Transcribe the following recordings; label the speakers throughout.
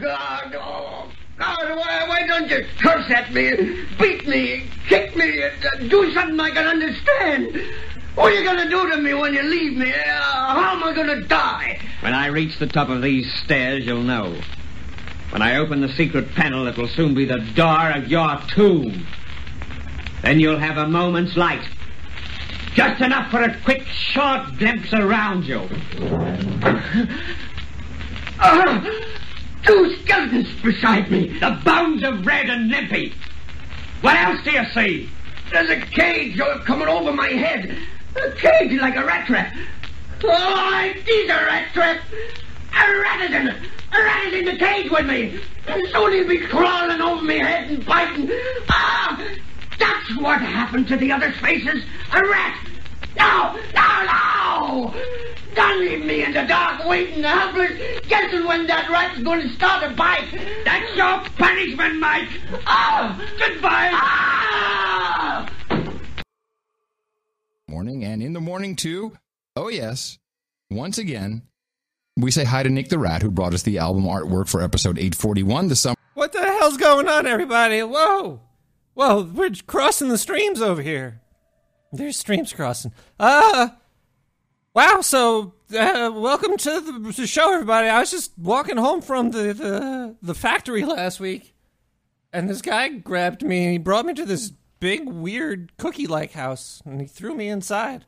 Speaker 1: God, oh, God, why, why don't you curse at me, beat me, kick me, uh, do something I can understand? What are you going to do to me when you leave me? Uh, how am I going to die?
Speaker 2: When I reach the top of these stairs, you'll know. When I open the secret panel, it will soon be the door of your tomb. Then you'll have a moment's light. Just enough for a quick, short glimpse around you.
Speaker 1: Uh, two skeletons beside me.
Speaker 2: The bones of Red and Limpy. What else do you see?
Speaker 1: There's a cage coming over my head. A cage like a rat trap. Oh, it a rat trap. A rat is in it. A rat is in the cage with me. Soon he'll be crawling over my head and biting. Ah! That's what happened to the other faces. A rat. No, no, no! Don't leave me in the dark waiting helpless, guessing when that rat's going to start a bite.
Speaker 2: That's your punishment, Mike.
Speaker 1: Oh,
Speaker 2: Goodbye.
Speaker 1: ah!
Speaker 3: Morning and in the morning too. Oh yes, once again, we say hi to Nick the Rat, who brought us the album artwork for episode 841. The summer.
Speaker 4: What the hell's going on, everybody? Whoa! Whoa, we're crossing the streams over here. There's streams crossing. Uh, wow, so, uh, welcome to the, the show, everybody. I was just walking home from the, the, the factory last week, and this guy grabbed me and he brought me to this big, weird cookie like house, and he threw me inside.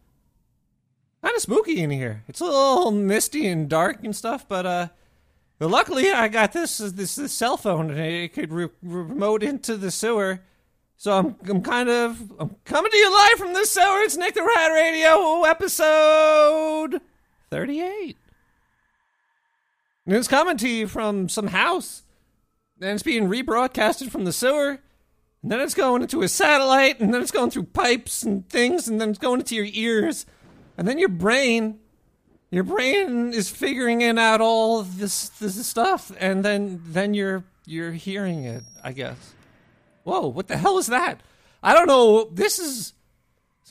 Speaker 4: Kind of spooky in here. It's a little misty and dark and stuff, but, uh, but luckily, I got this this, this cell phone, and it could re- remote into the sewer. So I'm I'm kind of I'm coming to you live from the sewer. It's Nick the Rat Radio, episode thirty-eight. And it's coming to you from some house, and it's being rebroadcasted from the sewer. And then it's going into a satellite, and then it's going through pipes and things, and then it's going into your ears, and then your brain your brain is figuring in out all this this stuff and then then you're you're hearing it i guess whoa what the hell is that? I don't know. This is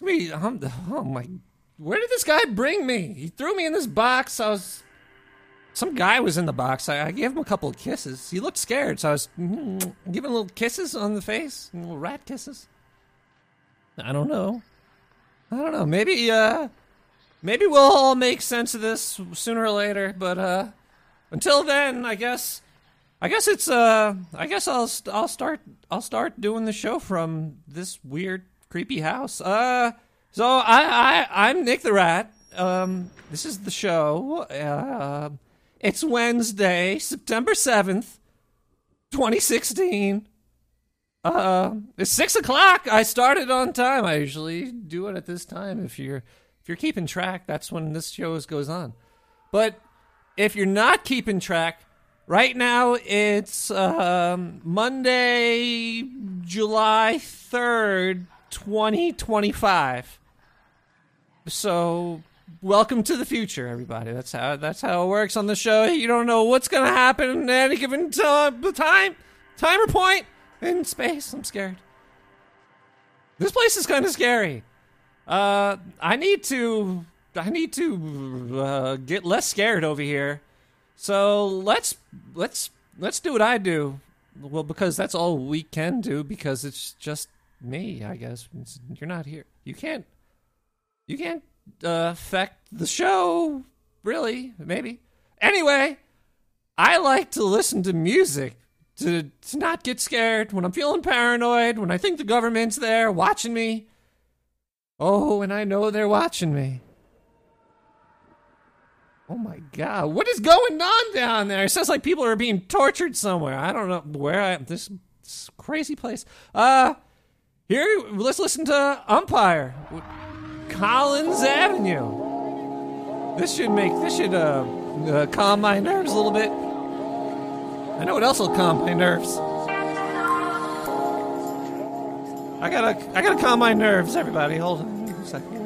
Speaker 4: me I'm, oh my where did this guy bring me? He threw me in this box. I was some guy was in the box. I, I gave him a couple of kisses. He looked scared so i was mm, giving little kisses on the face little rat kisses. I don't know. I don't know. Maybe uh maybe we'll all make sense of this sooner or later but uh until then i guess i guess it's uh i guess i'll i'll start i'll start doing the show from this weird creepy house. Uh so i i i'm nick the rat. Um this is the show uh it's wednesday september 7th 2016 uh it's six o'clock. I started on time. I usually do it at this time. If you're if you're keeping track, that's when this show goes on. But if you're not keeping track, right now it's um, Monday, July 3rd, 2025. So welcome to the future, everybody. That's how that's how it works on the show. You don't know what's gonna happen at any given time, time, time or point in space. I'm scared. This place is kind of scary. Uh, I need to. I need to uh, get less scared over here. So let's let's let's do what I do. Well, because that's all we can do. Because it's just me, I guess. It's, you're not here. You can't. You can't uh, affect the show, really. Maybe. Anyway, I like to listen to music to to not get scared when I'm feeling paranoid. When I think the government's there watching me. Oh, and I know they're watching me. Oh my god, what is going on down there? It sounds like people are being tortured somewhere. I don't know where I am. This, this crazy place. Uh, here, let's listen to Umpire. Collins Avenue. This should make, this should, uh, uh calm my nerves a little bit. I know what else will calm my nerves. I gotta, I gotta calm my nerves, everybody. Hold on a second.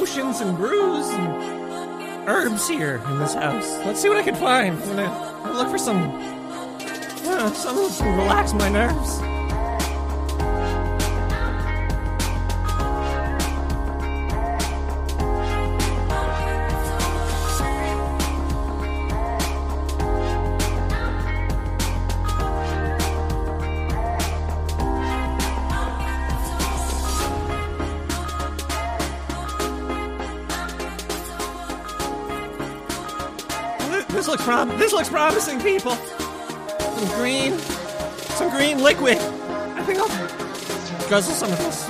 Speaker 4: Potions and brews and herbs here in this house. Let's see what I can find. I'm gonna, look for some, uh, something to relax my nerves. Looks promising, people. Some green, some green liquid. I think I'll guzzle some of this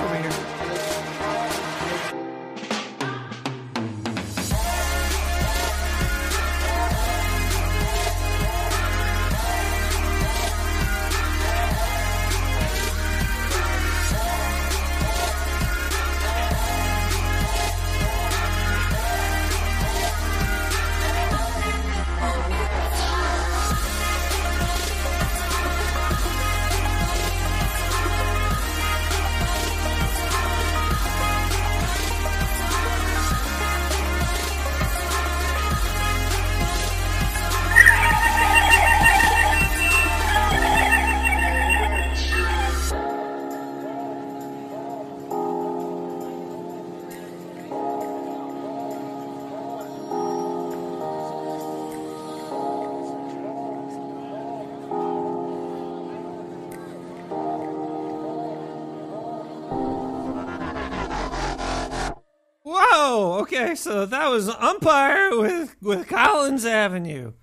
Speaker 4: over Okay, so that was umpire with with Collins Avenue.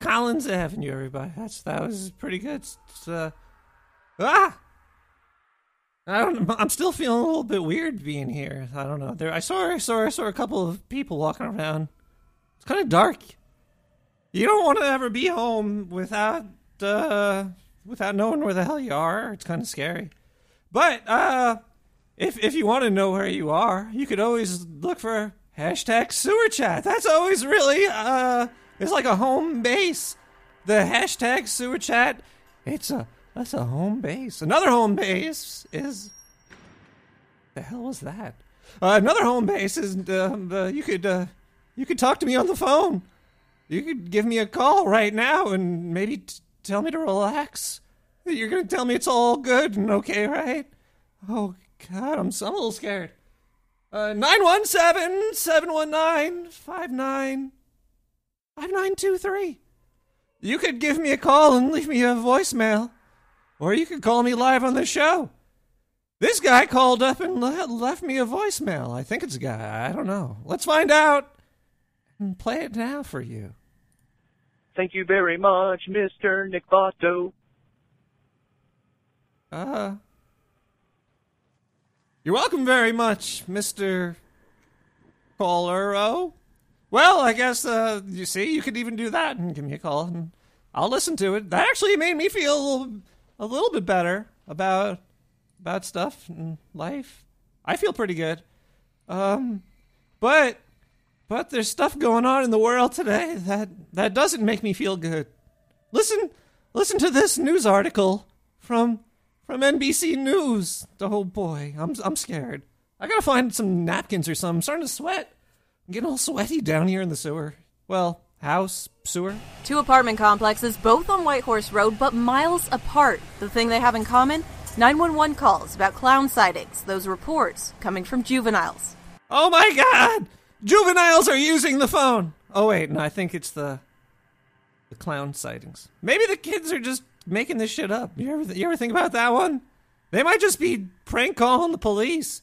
Speaker 4: Collins Avenue, everybody. That's that was pretty good. Uh, ah, I don't. I'm still feeling a little bit weird being here. I don't know. There, I saw, I saw, I saw a couple of people walking around. It's kind of dark. You don't want to ever be home without uh without knowing where the hell you are. It's kind of scary. But uh if if you want to know where you are, you could always look for hashtag sewer chat. That's always really uh it's like a home base. The hashtag sewer chat, it's a that's a home base. Another home base is the hell was that? Uh, another home base is uh, the, you could uh, you could talk to me on the phone. You could give me a call right now and maybe t- tell me to relax. You're gonna tell me it's all good and okay, right? Oh God, I'm, so- I'm a little scared. Uh, 917 719 5923. You could give me a call and leave me a voicemail. Or you could call me live on the show. This guy called up and le- left me a voicemail. I think it's a guy. I don't know. Let's find out and play it now for you.
Speaker 5: Thank you very much, Mr. Nick Vato.
Speaker 4: Uh, you're welcome very much, Mr. Callero. Well, I guess, uh, you see, you could even do that and give me a call and I'll listen to it. That actually made me feel a little, a little bit better about, about stuff and life. I feel pretty good. Um, but, but there's stuff going on in the world today that, that doesn't make me feel good. Listen, listen to this news article from from NBC News. Oh boy, I'm I'm scared. I gotta find some napkins or something. I'm starting to sweat. I'm getting all sweaty down here in the sewer. Well, house, sewer.
Speaker 6: Two apartment complexes, both on Whitehorse Road, but miles apart. The thing they have in common? 911 calls about clown sightings, those reports coming from juveniles.
Speaker 4: Oh my god! Juveniles are using the phone! Oh wait, no, I think it's the the clown sightings. Maybe the kids are just making this shit up. You ever you ever think about that one? They might just be prank calling the police.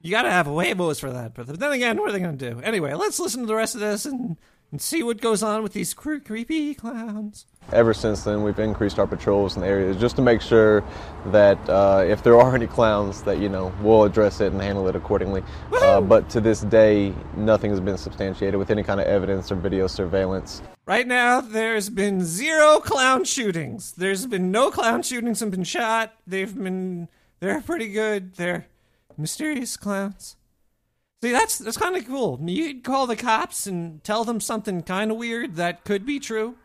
Speaker 4: You gotta have a Huevos for that. But then again, what are they gonna do? Anyway, let's listen to the rest of this and, and see what goes on with these cre- creepy clowns.
Speaker 7: Ever since then, we've increased our patrols in the area just to make sure that uh, if there are any clowns, that you know we'll address it and handle it accordingly. Uh, but to this day, nothing has been substantiated with any kind of evidence or video surveillance.
Speaker 4: Right now, there's been zero clown shootings. There's been no clown shootings have been shot. They've been they're pretty good. They're mysterious clowns. See, that's that's kind of cool. You'd call the cops and tell them something kind of weird that could be true.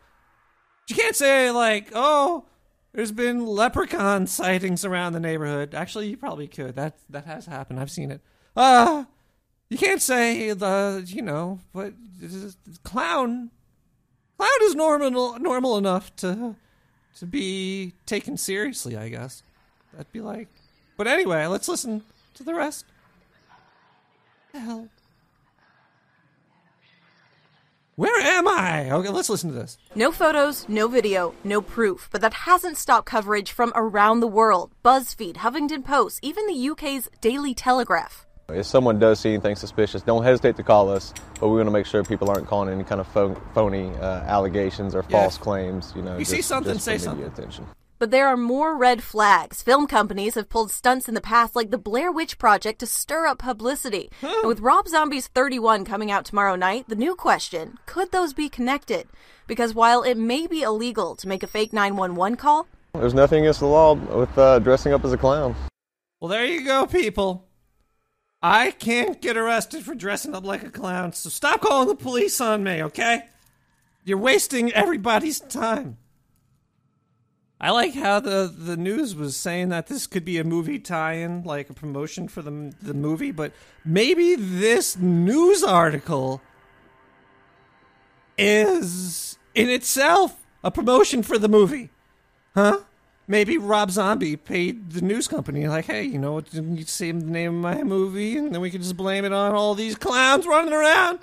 Speaker 4: You can't say like, "Oh, there's been leprechaun sightings around the neighborhood." Actually, you probably could. That that has happened. I've seen it. Uh, you can't say the you know, but clown clown is normal normal enough to to be taken seriously, I guess. That'd be like. But anyway, let's listen to the rest. The hell. Where am I? Okay, let's listen to this.
Speaker 6: No photos, no video, no proof, but that hasn't stopped coverage from around the world. BuzzFeed, Huffington Post, even the UK's Daily Telegraph.
Speaker 7: If someone does see anything suspicious, don't hesitate to call us. But we want to make sure people aren't calling any kind of pho- phony uh, allegations or false claims. You know,
Speaker 4: You see something,
Speaker 7: just
Speaker 4: say something.
Speaker 7: Attention.
Speaker 6: But there are more red flags. Film companies have pulled stunts in the past like the Blair Witch Project to stir up publicity. And with Rob Zombie's 31 coming out tomorrow night, the new question, could those be connected? Because while it may be illegal to make a fake 911 call,
Speaker 7: There's nothing against the law with uh, dressing up as a clown.
Speaker 4: Well, there you go, people. I can't get arrested for dressing up like a clown, so stop calling the police on me, okay? You're wasting everybody's time. I like how the, the news was saying that this could be a movie tie-in, like a promotion for the the movie, but maybe this news article is in itself a promotion for the movie. Huh? Maybe Rob Zombie paid the news company, like, hey, you know, what, you say the name of my movie, and then we can just blame it on all these clowns running around.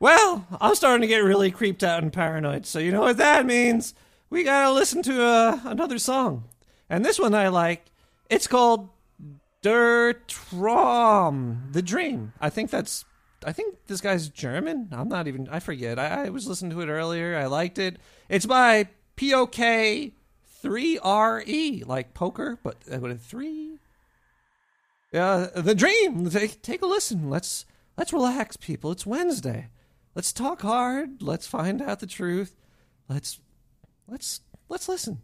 Speaker 4: Well, I'm starting to get really creeped out and paranoid, so you know what that means? We gotta listen to uh, another song. And this one I like. It's called Der Traum, The Dream. I think that's I think this guy's German. I'm not even. I forget. I, I was listening to it earlier. I liked it. It's by POK three R E, like poker, but uh, with a three. Yeah, the dream. Take take a listen. Let's let's relax, people. It's Wednesday. Let's talk hard. Let's find out the truth. Let's let's let's listen.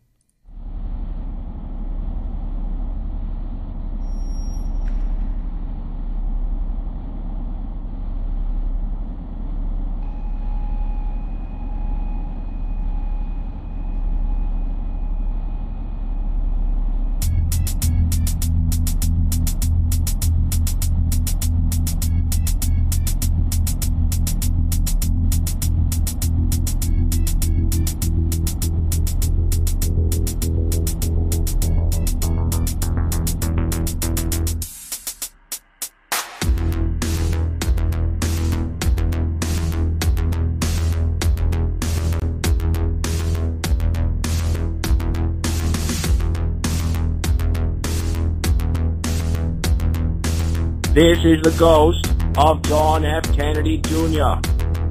Speaker 8: Is the ghost of John F. Kennedy Jr.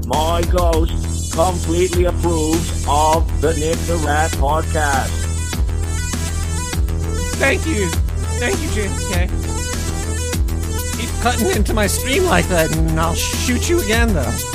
Speaker 8: My ghost completely approves of the Nick the Rat podcast.
Speaker 4: Thank you, thank you, JFK. Keep cutting into my stream like that, and I'll shoot you again, though.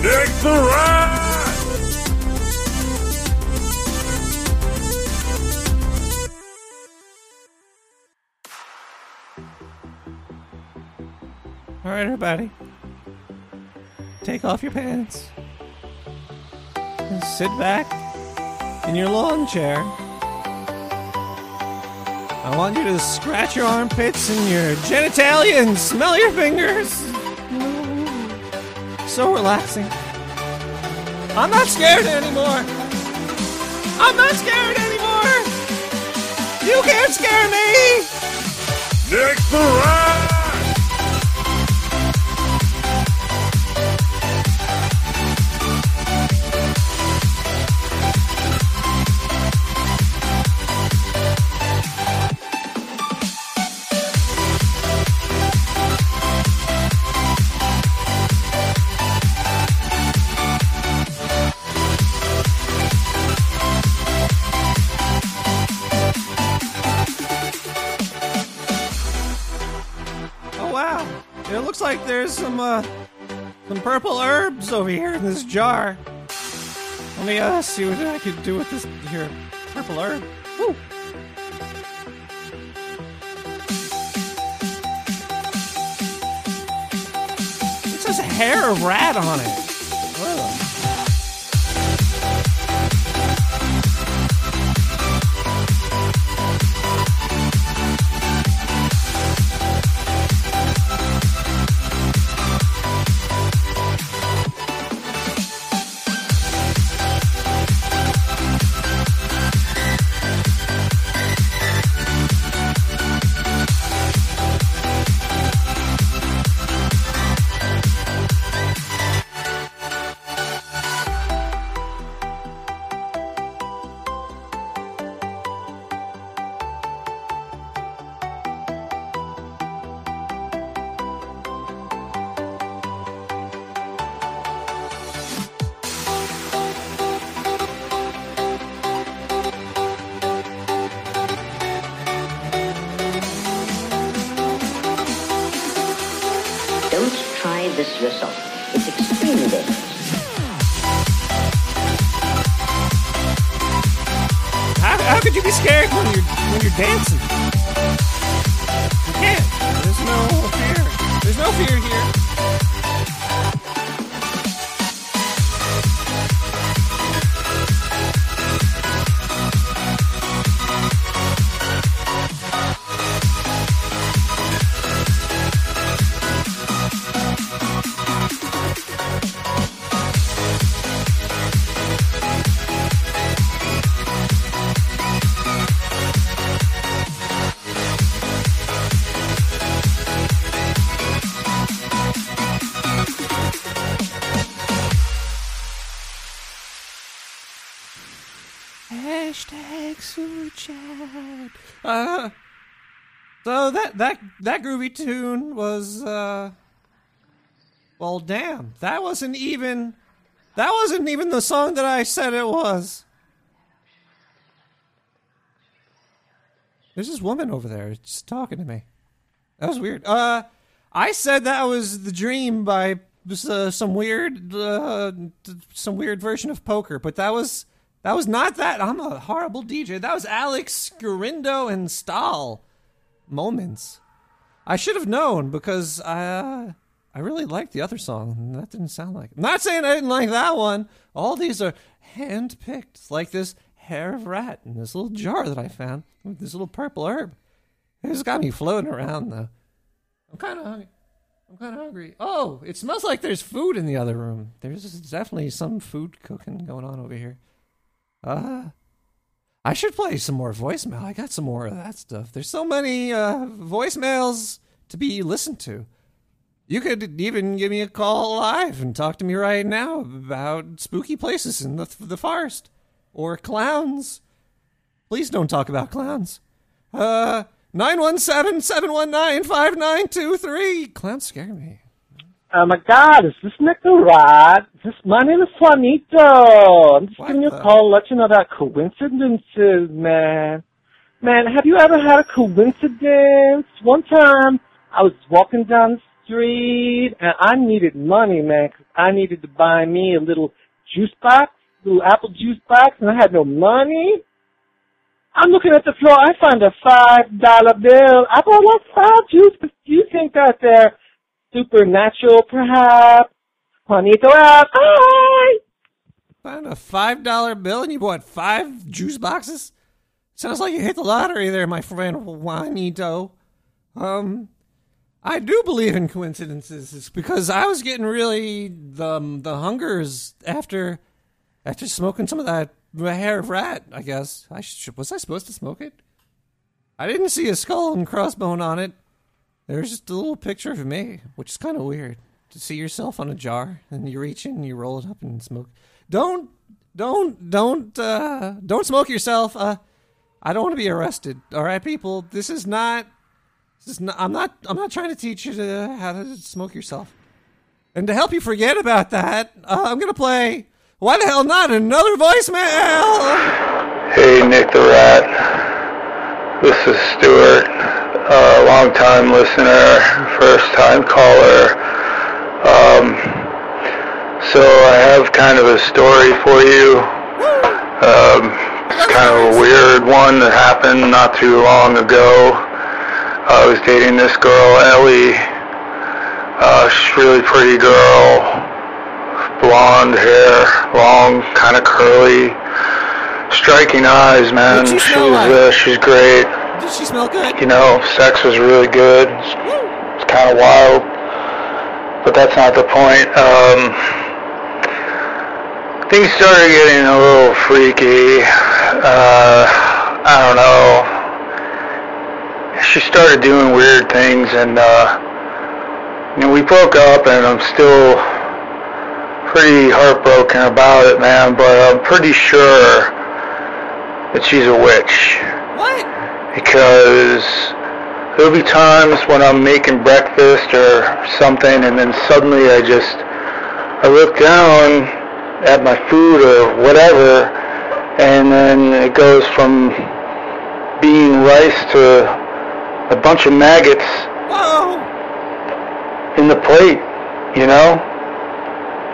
Speaker 4: Nick the Rat! All right, everybody. Take off your pants. And sit back in your lawn chair. I want you to scratch your armpits and your genitalia and smell your fingers. So relaxing. I'm not scared anymore. I'm not scared anymore. You can't scare me.
Speaker 8: Nick the!
Speaker 4: Some uh, some purple herbs over here in this jar. Let me uh, see what I can do with this here purple herb. Woo. It says hair of rat on it. That that groovy tune was uh, well, damn, that wasn't even that wasn't even the song that I said it was. There's this woman over there just talking to me. That was weird. Uh, I said that was the dream by uh, some weird, uh, some weird version of poker, but that was that was not that. I'm a horrible DJ. That was Alex Garindo and Stahl moments. I should have known because I uh, I really liked the other song. That didn't sound like. I'm not saying I didn't like that one. All these are handpicked, It's like this hair of rat in this little jar that I found with this little purple herb. It's got me floating around though. I'm kind of hungry. I'm kind of hungry. Oh, it smells like there's food in the other room. There's definitely some food cooking going on over here. Uh, I should play some more voicemail. I got some more of that stuff. There's so many uh, voicemails to be listened to. You could even give me a call live and talk to me right now about spooky places in the, the forest or clowns. Please don't talk about clowns. Uh, 917-719-5923. Clowns scare me.
Speaker 9: Oh my God, is this Nick the Rod? This my name is Juanito. I'm just
Speaker 4: What
Speaker 9: giving you a call to let you know about coincidences, man. Man, have you ever had a coincidence? One time, I was walking down the street and I needed money, man, 'cause I needed to buy me a little juice box, little apple juice box, and I had no money. I'm looking at the floor. I find a five dollar bill. I thought, what's five juice? Do you think that there supernatural, perhaps. Juanito out. Bye.
Speaker 4: Found a five dollar bill and you bought five juice boxes. Sounds like you hit the lottery there, my friend Juanito. Um, I do believe in coincidences because I was getting really the the hungers after after smoking some of that hair of rat. I guess I should, was I supposed to smoke it. I didn't see a skull and crossbone on it. There's just a little picture of me, which is kind of weird to see yourself on a jar and you reach in and you roll it up and smoke. Don't, don't, don't, uh, don't smoke yourself. Uh, I don't want to be arrested. All right, people. This is not. This is not. I'm not. I'm not trying to teach you to how to smoke yourself. And to help you forget about that, uh, I'm gonna play. Why the hell not another voicemail?
Speaker 10: Hey, Nick the Rat. This is Stuart, a long-time listener, first-time caller. Um, so I have kind of a story for you. Um, kind of a weird one that happened not too long ago. I was dating this girl, Ellie. Uh, she's a really pretty girl. Blonde hair, long, kind of curly. Striking eyes, man.
Speaker 4: What'd she
Speaker 10: She
Speaker 4: smell
Speaker 10: was,
Speaker 4: like?
Speaker 10: uh, she's great.
Speaker 4: Did she smell good?
Speaker 10: You know, sex was really good. It's, kind of wild, but that's not the point. Um, things started getting a little freaky. Uh, I don't know. She started doing weird things, and uh, you know, we broke up, and I'm still pretty heartbroken about it, man. But I'm pretty sure that she's a witch
Speaker 4: What?
Speaker 10: Because there'll be times when I'm making breakfast or something, and then suddenly I just I look down at my food or whatever, and then it goes from being rice to a bunch of maggots
Speaker 4: Whoa!
Speaker 10: in the plate, you know?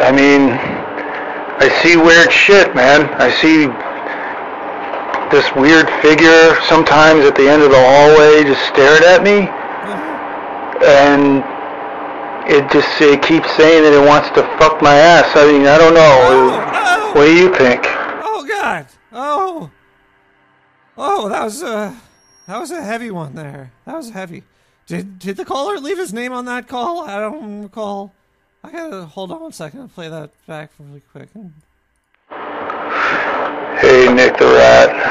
Speaker 10: I mean, I see weird shit, man. I see this weird figure sometimes at the end of the hallway just staring at me. And it just it keeps saying that it wants to fuck my ass. I mean, I don't know. Oh, what do oh. you think?
Speaker 4: Oh God! Oh, oh, that was a that was a heavy one there. That was heavy. Did did the caller leave his name on that call? I don't recall. I gotta hold on one second and play that back really quick.
Speaker 10: Hey, Nick the Rat.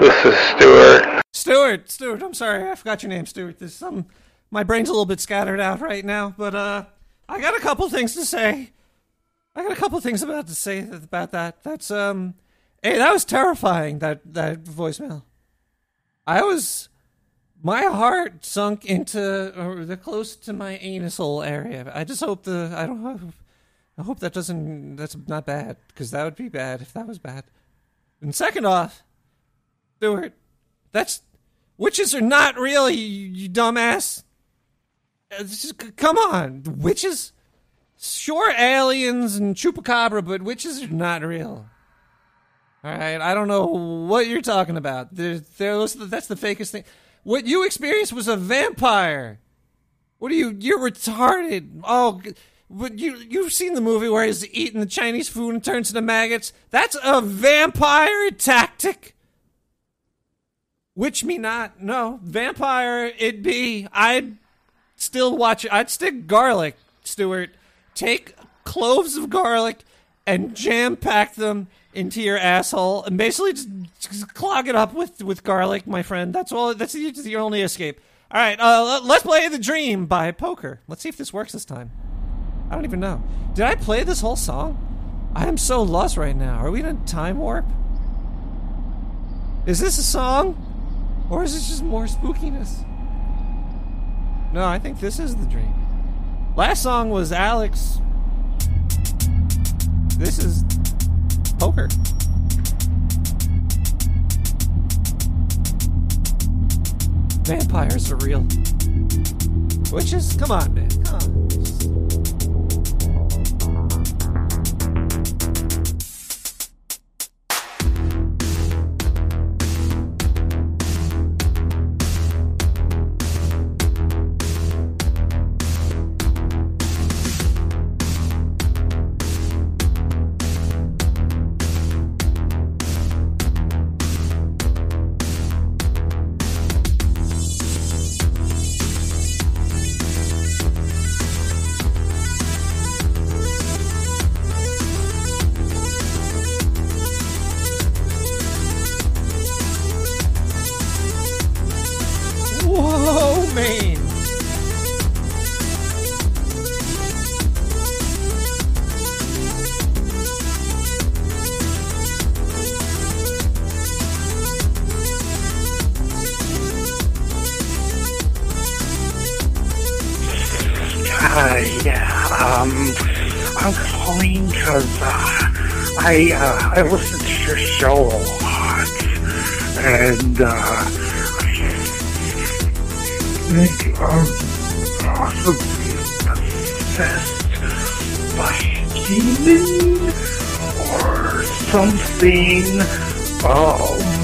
Speaker 10: This is Stuart.
Speaker 4: Stuart, Stuart, I'm sorry, I forgot your name, Stuart. This some my brain's a little bit scattered out right now, but uh, I got a couple things to say. I got a couple things about to say about that. That's um, hey, that was terrifying. That that voicemail. I was, my heart sunk into or the close to my anus hole area. I just hope the I don't know. I hope that doesn't. That's not bad because that would be bad if that was bad. And second off, Stuart, that's witches are not real. You, you dumbass. Uh, is- c- come on, witches. Sure, aliens and chupacabra, but witches are not real. All right, I don't know what you're talking about. There, there, that's the fakest thing. What you experienced was a vampire. What are you? You're retarded. Oh, but you you've seen the movie where he's eating the Chinese food and turns into maggots. That's a vampire tactic. Witch me not. No, vampire It'd be. I'd still watch it. I'd stick garlic, Stuart. Take cloves of garlic and jam pack them into your asshole and basically just, just clog it up with, with garlic, my friend. That's all. That's your, that's only escape. All right, uh, let's play the dream by Poker. Let's see if this works this time. I don't even know. Did I play this whole song? I am so lost right now. Are we in a time warp? Is this a song? Or is this just more spookiness? No, I think this is the dream. Last song was Alex. This is Poker. Vampires are real. Witches? Come on, man. Come on. Maine.
Speaker 11: Uh, yeah, um, I'm calling because uh, I uh, I listen to your show a lot, and uh, think I'm possibly possessed by a demon or something. Um,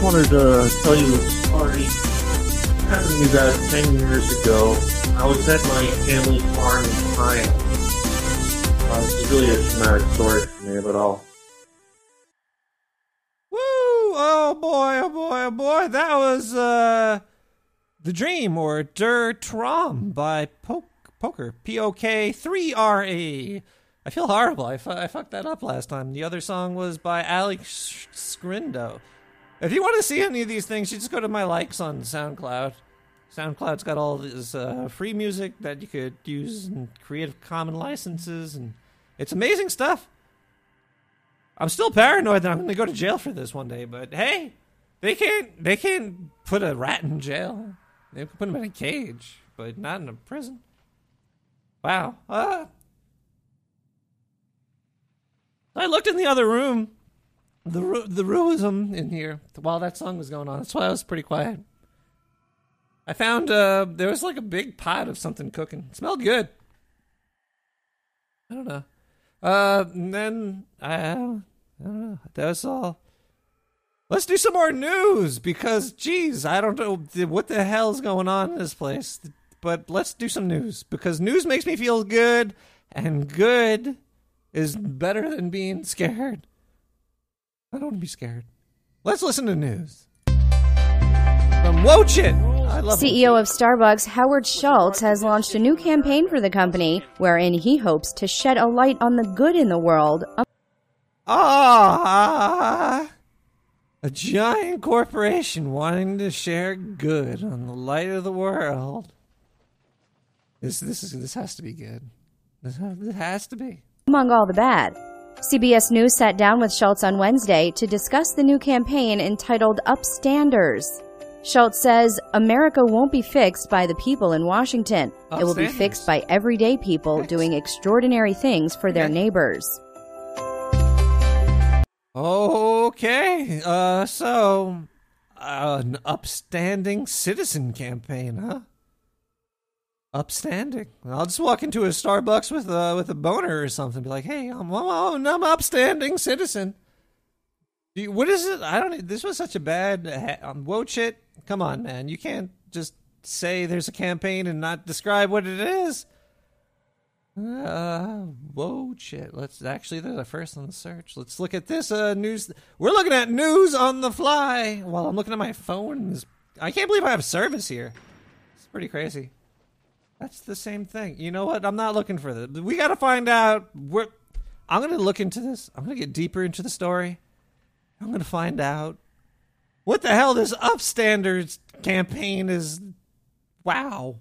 Speaker 11: just wanted to tell you a story. It happened about 10 years ago. I was at my family farm in Ohio. Uh, it's really a traumatic story for me, but I'll...
Speaker 4: Woo! Oh boy, oh boy, oh boy. That was uh The Dream or Der Traum by Poke Poker. P O K 3 R A. I feel horrible. I, fu- I fucked that up last time. The other song was by Alex Scrindo. If you want to see any of these things, you just go to my likes on SoundCloud. SoundCloud's got all this uh, free music that you could use in Creative Common licenses, and it's amazing stuff. I'm still paranoid that I'm going to go to jail for this one day, but hey, they can't they can't put a rat in jail. They can put him in a cage, but not in a prison. Wow. Uh, I looked in the other room, the the ruism in here while that song was going on. That's why I was pretty quiet. I found uh there was like a big pot of something cooking. It smelled good. I don't know. Uh, and then I, I don't know. That was all. Let's do some more news because, geez, I don't know what the hell's going on in this place. But let's do some news because news makes me feel good, and good is better than being scared. I don't want to be scared. Let's listen to news from love
Speaker 12: CEO of Starbucks, Howard Schultz, has launched a new campaign for the company wherein he hopes to shed a light on the good in the world.
Speaker 4: Ah, a giant corporation wanting to share good on the light of the world. This this is this has to be good. This has, this has to be.
Speaker 12: Among all the bad. CBS News sat down with Schultz on Wednesday to discuss the new campaign entitled Upstanders. Schultz says America won't be fixed by the people in Washington. It will be fixed by everyday people doing extraordinary things for their neighbors.
Speaker 4: Okay, uh, so uh, an upstanding citizen campaign, huh? Upstanding. I'll just walk into a Starbucks with a with a boner or something. Be like, hey, I'm I'm, I'm upstanding citizen. You- What is it? I don't. This was such a bad ha- um, whoa shit. Come on, man. You can't just say there's a campaign and not describe what it is. Uh, whoa, shit. Let's actually, they're the first on the search. Let's look at this uh news. We're looking at news on the fly while I'm looking at my phone. I can't believe I have service here. It's pretty crazy. That's the same thing. You know what? I'm not looking for this. We got to find out. Where, I'm going to look into this. I'm going to get deeper into the story. I'm going to find out what the hell this upstanders campaign is. Wow.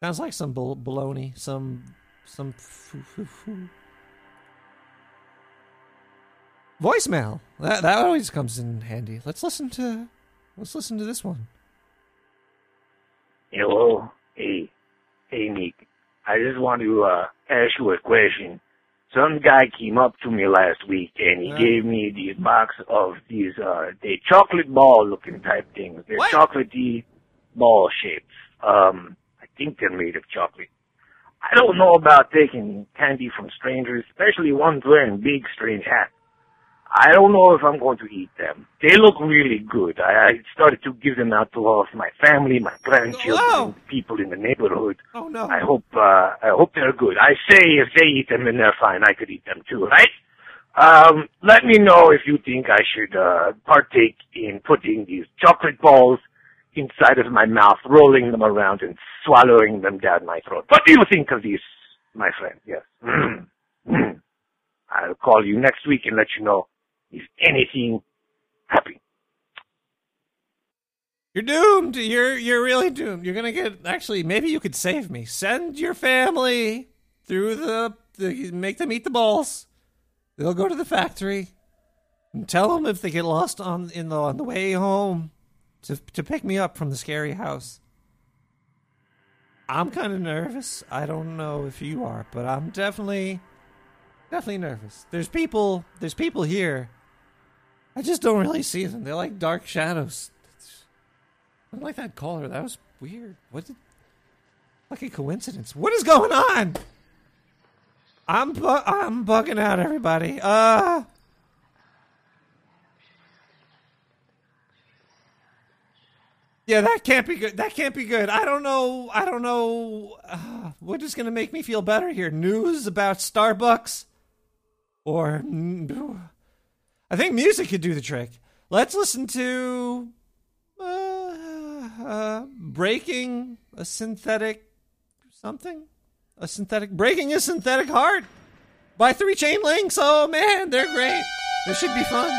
Speaker 4: Sounds like some bal- baloney, some some voicemail. That that always comes in handy. Let's listen to let's listen to this one.
Speaker 8: Hello. Hey. Hey, Nick. I just want to uh, ask you a question. Some guy came up to me last week and he gave me these box of these, uh, they chocolate ball looking type things. They're chocolatey ball shapes. Um, I think they're made of chocolate. I don't know about taking candy from strangers, especially ones wearing big strange hats. I don't know if I'm going to eat them. They look really good. I, I started to give them out to all of my family, my grandchildren,
Speaker 4: Oh.
Speaker 8: people in the neighborhood.
Speaker 4: Oh no.
Speaker 8: I hope uh, I hope they're good. I say if they eat them and they're fine, I could eat them too, right? Um, let me know if you think I should uh, partake in putting these chocolate balls inside of my mouth, rolling them around and swallowing them down my throat. What do you think of these, my friend? Yes. Mm. Mm. I'll call you next week and let you know if anything happened.
Speaker 4: You're doomed. You're you're really doomed. You're gonna get. Actually, maybe you could save me. Send your family through the, the make them eat the balls. They'll go to the factory and tell them if they get lost on in the on the way home to to pick me up from the scary house. I'm kind of nervous. I don't know if you are, but I'm definitely definitely nervous. There's people. There's people here. I just don't really see them. They're like dark shadows. I don't like that color. That was weird. What did? Like a coincidence. What is going on? I'm bu- I'm bugging out, everybody. Uh. Yeah, that can't be good. That can't be good. I don't know. I don't know. Uh, what is going to make me feel better here? News about Starbucks, or I think music could do the trick. Let's listen to uh, uh, breaking a synthetic something, a synthetic breaking a synthetic heart by Three Chain Links. Oh man, they're great. This should be fun.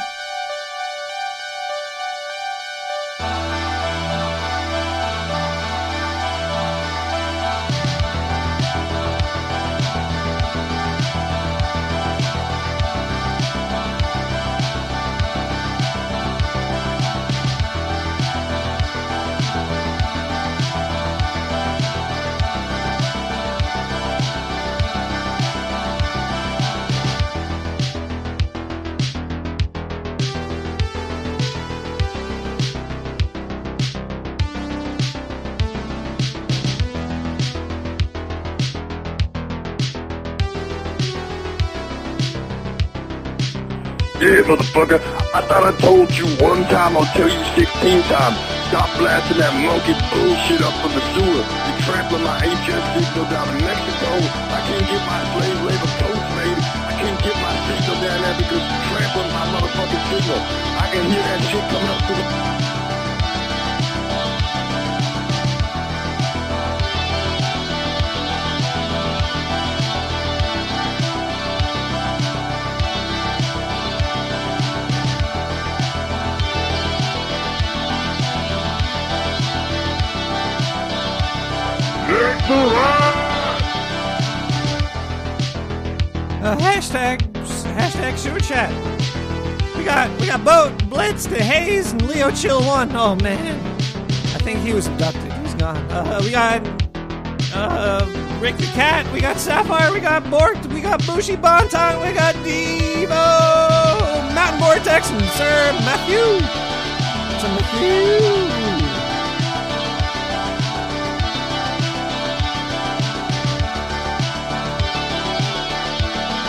Speaker 13: Motherfucker. I thought I told you one time, I'll tell you 16 times. Stop blasting that monkey bullshit up from the sewer. You trampling my HS signal down in Mexico. I can't get my slave labor codes made. I can't get my signal down there because you trampling my motherfucking signal. I can hear that shit coming up through the...
Speaker 4: hashtag hashtag sewer chat. We got we got Boat, Blitz, to Hayes, and Leo Chill One. Oh man, I think he was abducted. He's gone. Uh, we got uh, Rick the Cat. We got Sapphire. We got Borked. We got Bushi Bonton. We got Devo, Mountain Vortex, and Sir Matthew. Sir Matthew.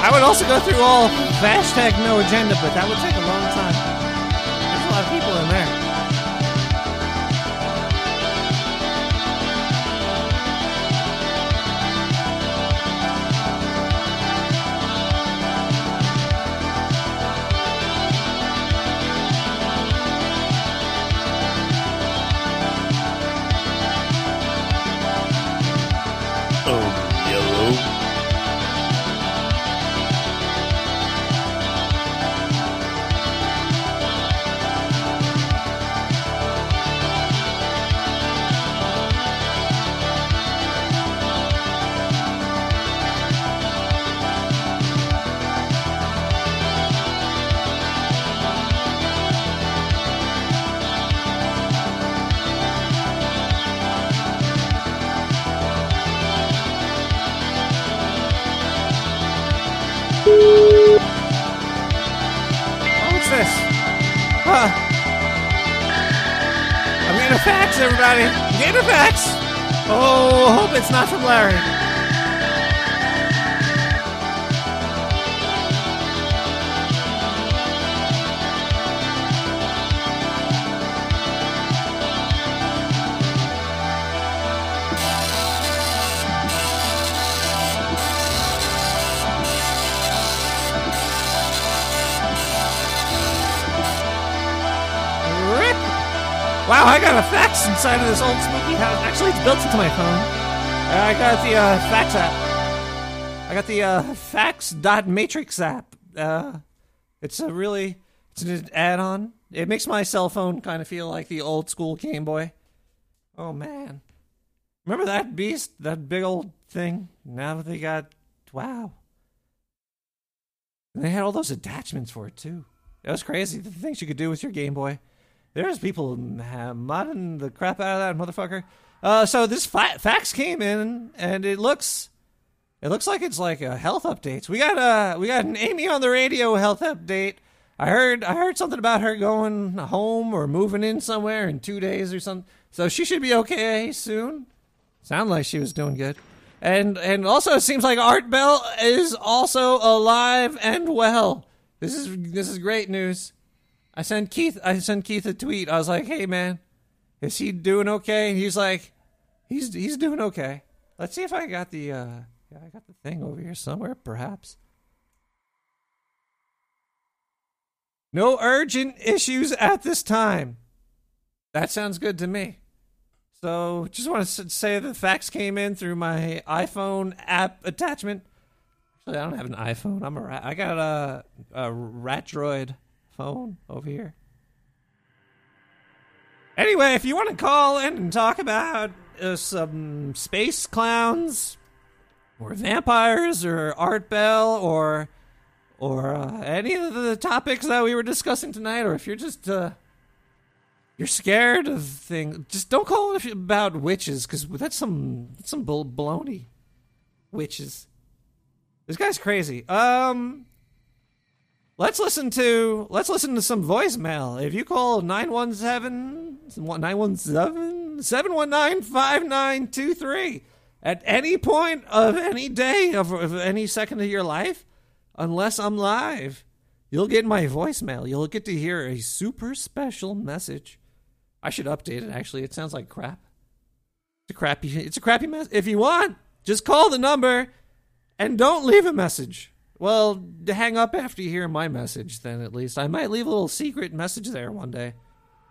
Speaker 4: I would also go through all hashtag no agenda, but that would take a long time. It's not from Larry. Wow, I got a fax inside of this old spooky house. Actually, it's built into my phone. I got the uh, fax app. I got the uh, fax.matrix app. Uh, it's a really, it's an add-on. It makes my cell phone kind of feel like the old school Game Boy. Oh man, remember that beast? That big old thing? Now they got, wow. And they had all those attachments for it too. That was crazy. The things you could do with your Game Boy. There's people modding the crap out of that motherfucker. Uh, so this fa- fax came in, and it looks, it looks like it's like a health updates. We got uh, we got an Amy on the radio health update. I heard, I heard something about her going home or moving in somewhere in two days or something. So she should be okay soon. Sound like she was doing good. And and also it seems like Art Bell is also alive and well. This is this is great news. I sent Keith I sent Keith a tweet. I was like, "Hey man, is he doing okay?" And he's like, "He's he's doing okay." Let's see if I got the uh yeah, I got the thing over here somewhere perhaps. No urgent issues at this time. That sounds good to me. So, just want to say the fax came in through my iPhone app attachment. Actually, I don't have an iPhone. I'm a rat. I got a a Ratroid phone over here. Anyway, if you want to call in and talk about uh, some space clowns, or vampires, or Art Bell, or or uh, any of the topics that we were discussing tonight, or if you're just uh, you're scared of things, just don't call it about witches because that's some that's some bull baloney. Witches. This guy's crazy. Um, let's listen to let's listen to some voicemail. If you call 917 917 719 5923 at any point of any day of, of any second of your life, unless I'm live, you'll get my voicemail. You'll get to hear a super special message. I should update it. Actually, it sounds like crap. It's a crappy. It's a crappy mess. If you want, just call the number, and don't leave a message. Well, hang up after you hear my message. Then at least I might leave a little secret message there one day.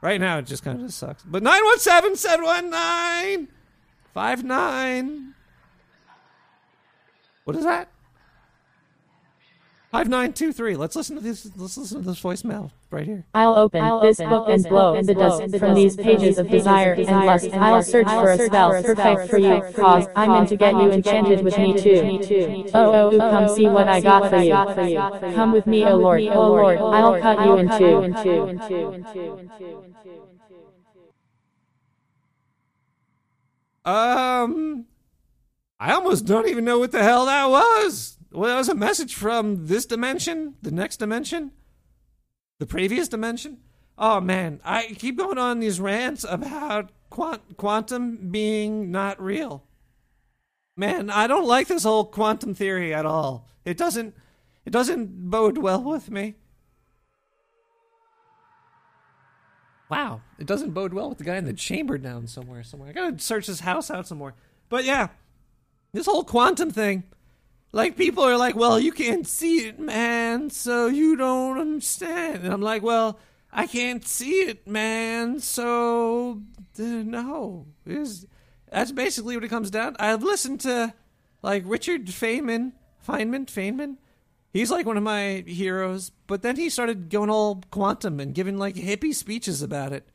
Speaker 4: Right now, it just kind of sucks. But 917 719 59. What is that? Five nine two three. Let's listen to this. Let's listen to this voicemail right here.
Speaker 14: I'll open
Speaker 4: I'll
Speaker 14: this
Speaker 4: open
Speaker 14: book
Speaker 4: this
Speaker 14: and blow
Speaker 4: book
Speaker 14: the
Speaker 4: and blow
Speaker 14: dust
Speaker 4: the
Speaker 14: from these pages of desire and lust.
Speaker 4: and
Speaker 14: I'll search
Speaker 4: I'll
Speaker 14: for a spell perfect for you, cause I'm
Speaker 4: cause
Speaker 14: into get you
Speaker 4: into get you
Speaker 14: enchanted with me too.
Speaker 4: with me too.
Speaker 14: Oh, oh,
Speaker 4: Oh,
Speaker 14: come
Speaker 4: oh,
Speaker 14: see what I got for you.
Speaker 4: got for you.
Speaker 14: Come with me,
Speaker 4: Come
Speaker 14: oh Lord, oh
Speaker 4: O
Speaker 14: Lord,
Speaker 4: Lord,
Speaker 14: I'll cut
Speaker 4: I'll
Speaker 14: you in
Speaker 4: cut
Speaker 14: two.
Speaker 4: you in two. Um, I almost don't even know what the hell that was. Well, that was a message from this dimension, the next dimension, the previous dimension. Oh man, I keep going on these rants about quant- quantum being not real. Man, I don't like this whole quantum theory at all. It doesn't it doesn't bode well with me. Wow, it doesn't bode well with the guy in the chamber down somewhere. Somewhere, I gotta search his house out some more. But yeah, this whole quantum thing, like people are like, "Well, you can't see it, man, so you don't understand." And I'm like, "Well, I can't see it, man, so uh, no." Is that's basically what it comes down. I've listened to like Richard Feynman, Feynman, Feynman. He's like one of my heroes, but then he started going all quantum and giving like hippie speeches about it.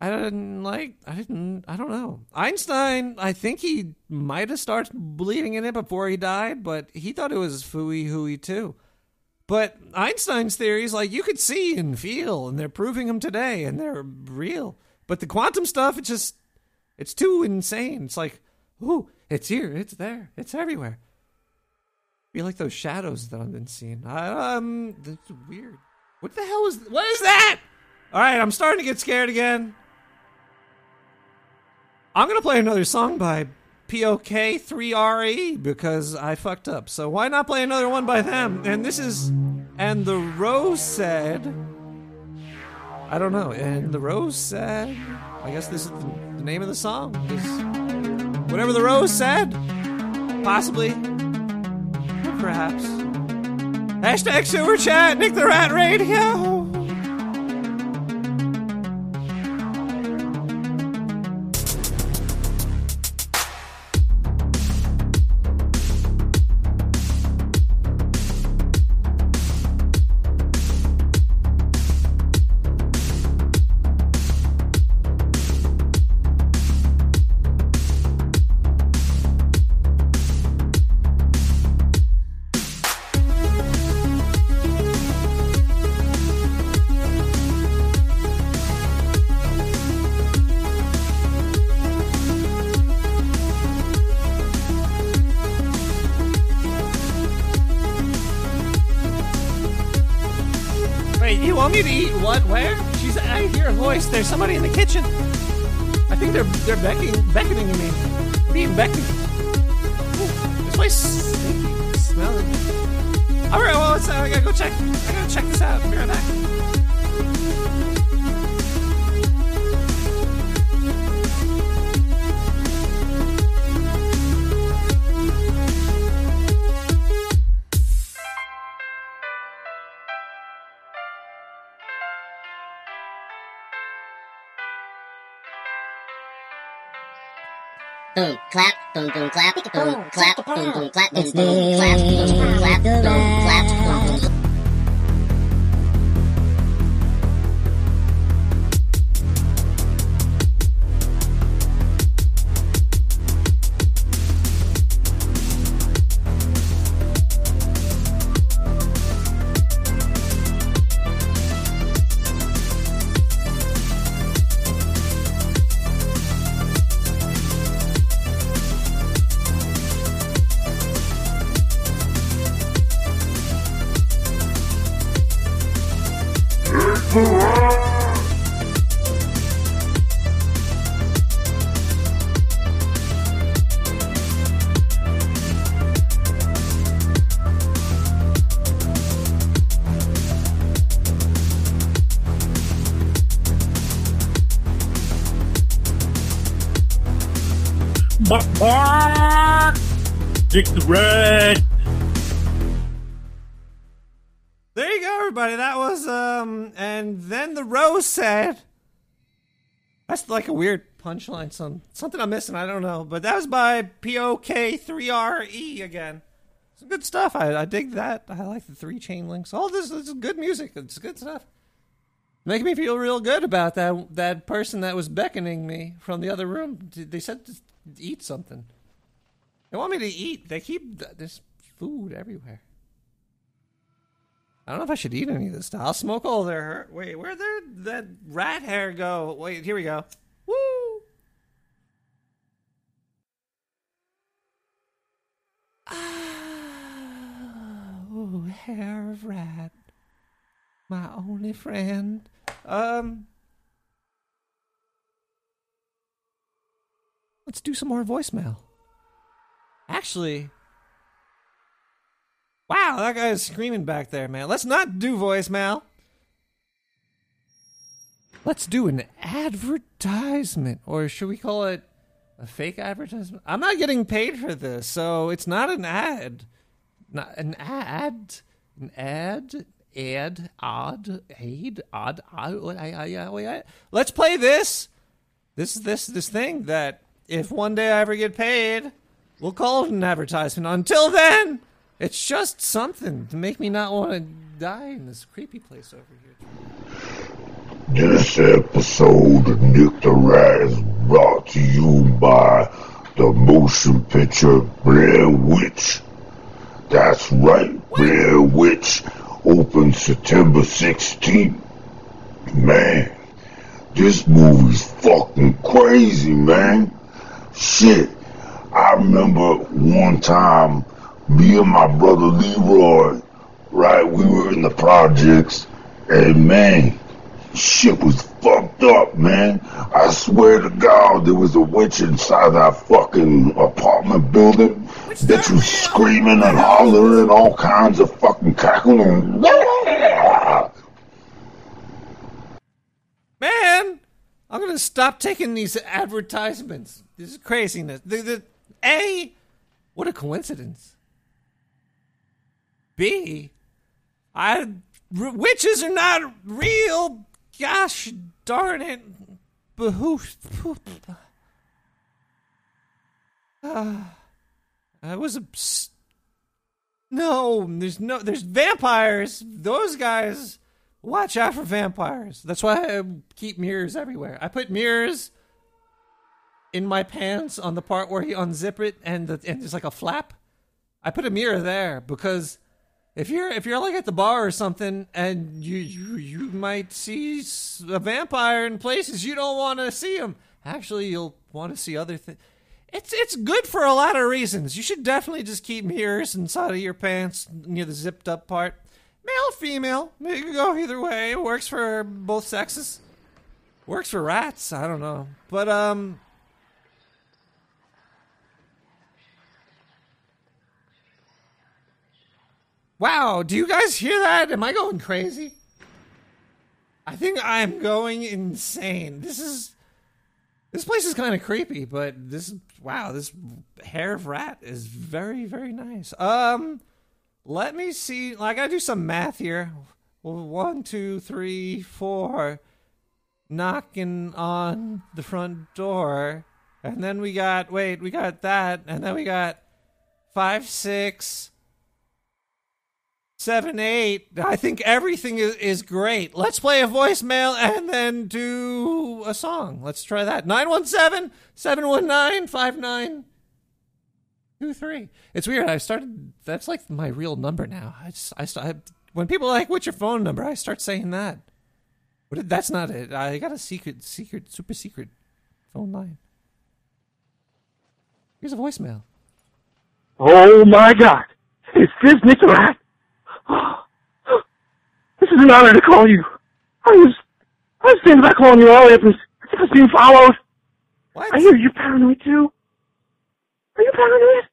Speaker 4: I didn't like. I didn't. I don't know. Einstein. I think he might have started believing in it before he died, but he thought it was fooey hooey too. But Einstein's theories, like you could see and feel, and they're proving them today, and they're real. But the quantum stuff, it's just, it's too insane. It's like, ooh, it's here, it's there, it's everywhere. Be like those shadows that I've been seeing. I, um, that's weird. What the hell is? What is that? All right, I'm starting to get scared again. I'm gonna play another song by POK3RE because I fucked up. So why not play another one by them? And this is, and the rose said, I don't know. And the rose said, I guess this is the, the name of the song. Is whatever the rose said, possibly, perhaps. Hashtag sewer chat, Nick the Rat Radio. You to eat what? Where? She's. I hear a voice. There's somebody in the kitchen. I think they're they're beckoning beckoning to me. Being beckoned. This place stinky. Smell it. All right. Well, it's, uh, I gotta go check. I gotta check this out. Be right back.
Speaker 15: Clap, boom, boom, clap, boom, clap, boom, boom, clap, boom, boom, clap, boom, boom, clap, boom, clap, boom, boom.
Speaker 11: Bark, Dick the Rat!
Speaker 4: There you go, everybody. That was um, and then the rose said. That's like a weird punchline. Some something I'm missing. I don't know, but that was by POK3RE again. Some good stuff. I, I dig that. I like the three chain links. All this, this is good music. It's good stuff. Making me feel real good about that that person that was beckoning me from the other room. They said to eat something. They want me to eat. They keep there's food everywhere. I don't know if I should eat any of this stuff. I'll smoke all their. Wait, where'd their that rat hair go? Wait, here we go. Woo! Oh, hair of rat, my only friend. Um, let's do some more voicemail. Actually, wow, that guy is screaming back there, man. Let's not do voicemail. Let's do an advertisement, or should we call it a fake advertisement? I'm not getting paid for this, so it's not an ad. Not an ad. An ad. Ad. Odd. Aid. Odd. Odd. Let's play this. This is this this thing that if one day I ever get paid, we'll call it an advertisement. Until then, it's just something to make me not want to die in this creepy place over here.
Speaker 13: This episode of Nick the Rat is brought to you by the motion picture Blair Witch. That's right, Blair Witch opens September 16th. Man, this movie's fucking crazy, man. Shit, I remember one time me and my brother Leroy, right, we were in the projects, and man, shit was fucked up, man. I swear to God, there was a witch inside that fucking apartment building that was screaming and hollering, all kinds of fucking cackling.
Speaker 4: Man, I'm gonna stop taking these advertisements. This is craziness. The, the A, what a coincidence. B, I r- witches are not real. Gosh darn it. Behoof. Ah, I was a. No, there's no. There's vampires. Those guys. Watch out for vampires. That's why I keep mirrors everywhere. I put mirrors in my pants on the part where you unzip it and the, and there's like a flap. I put a mirror there because if you're if you're like at the bar or something and you you, you might see a vampire in places you don't want to see him. Actually, you'll want to see other things. It's it's good for a lot of reasons. You should definitely just keep mirrors inside of your pants near the zipped up part. male, female. you can go either way. It works for both sexes. Works for rats. I don't know, but um. Wow, do you guys hear that? Am I going crazy? I think I'm going insane. This is this place is kind of creepy, but this wow, this hair of rat is very very nice. Um, let me see. Like I gotta do some math here. One, two, three, four. Knocking on the front door, and then we got wait, we got that, and then we got five, six seven, eight. I think everything is, is great. Let's play a voicemail and then do a song. Let's try that. 917 719 5923. It's weird. I started, that's like my real number now. I just, I, I when people are like, what's your phone number? I start saying that. But that's not it. I got a secret, secret, super secret phone line. Here's a voicemail.
Speaker 9: Oh my god. Is this Rat? This is an honor to call you. I was, I was thinking about calling you earlier, but I think I was being followed.
Speaker 4: What?
Speaker 9: I hear you're paranoid too. Are you paranoid?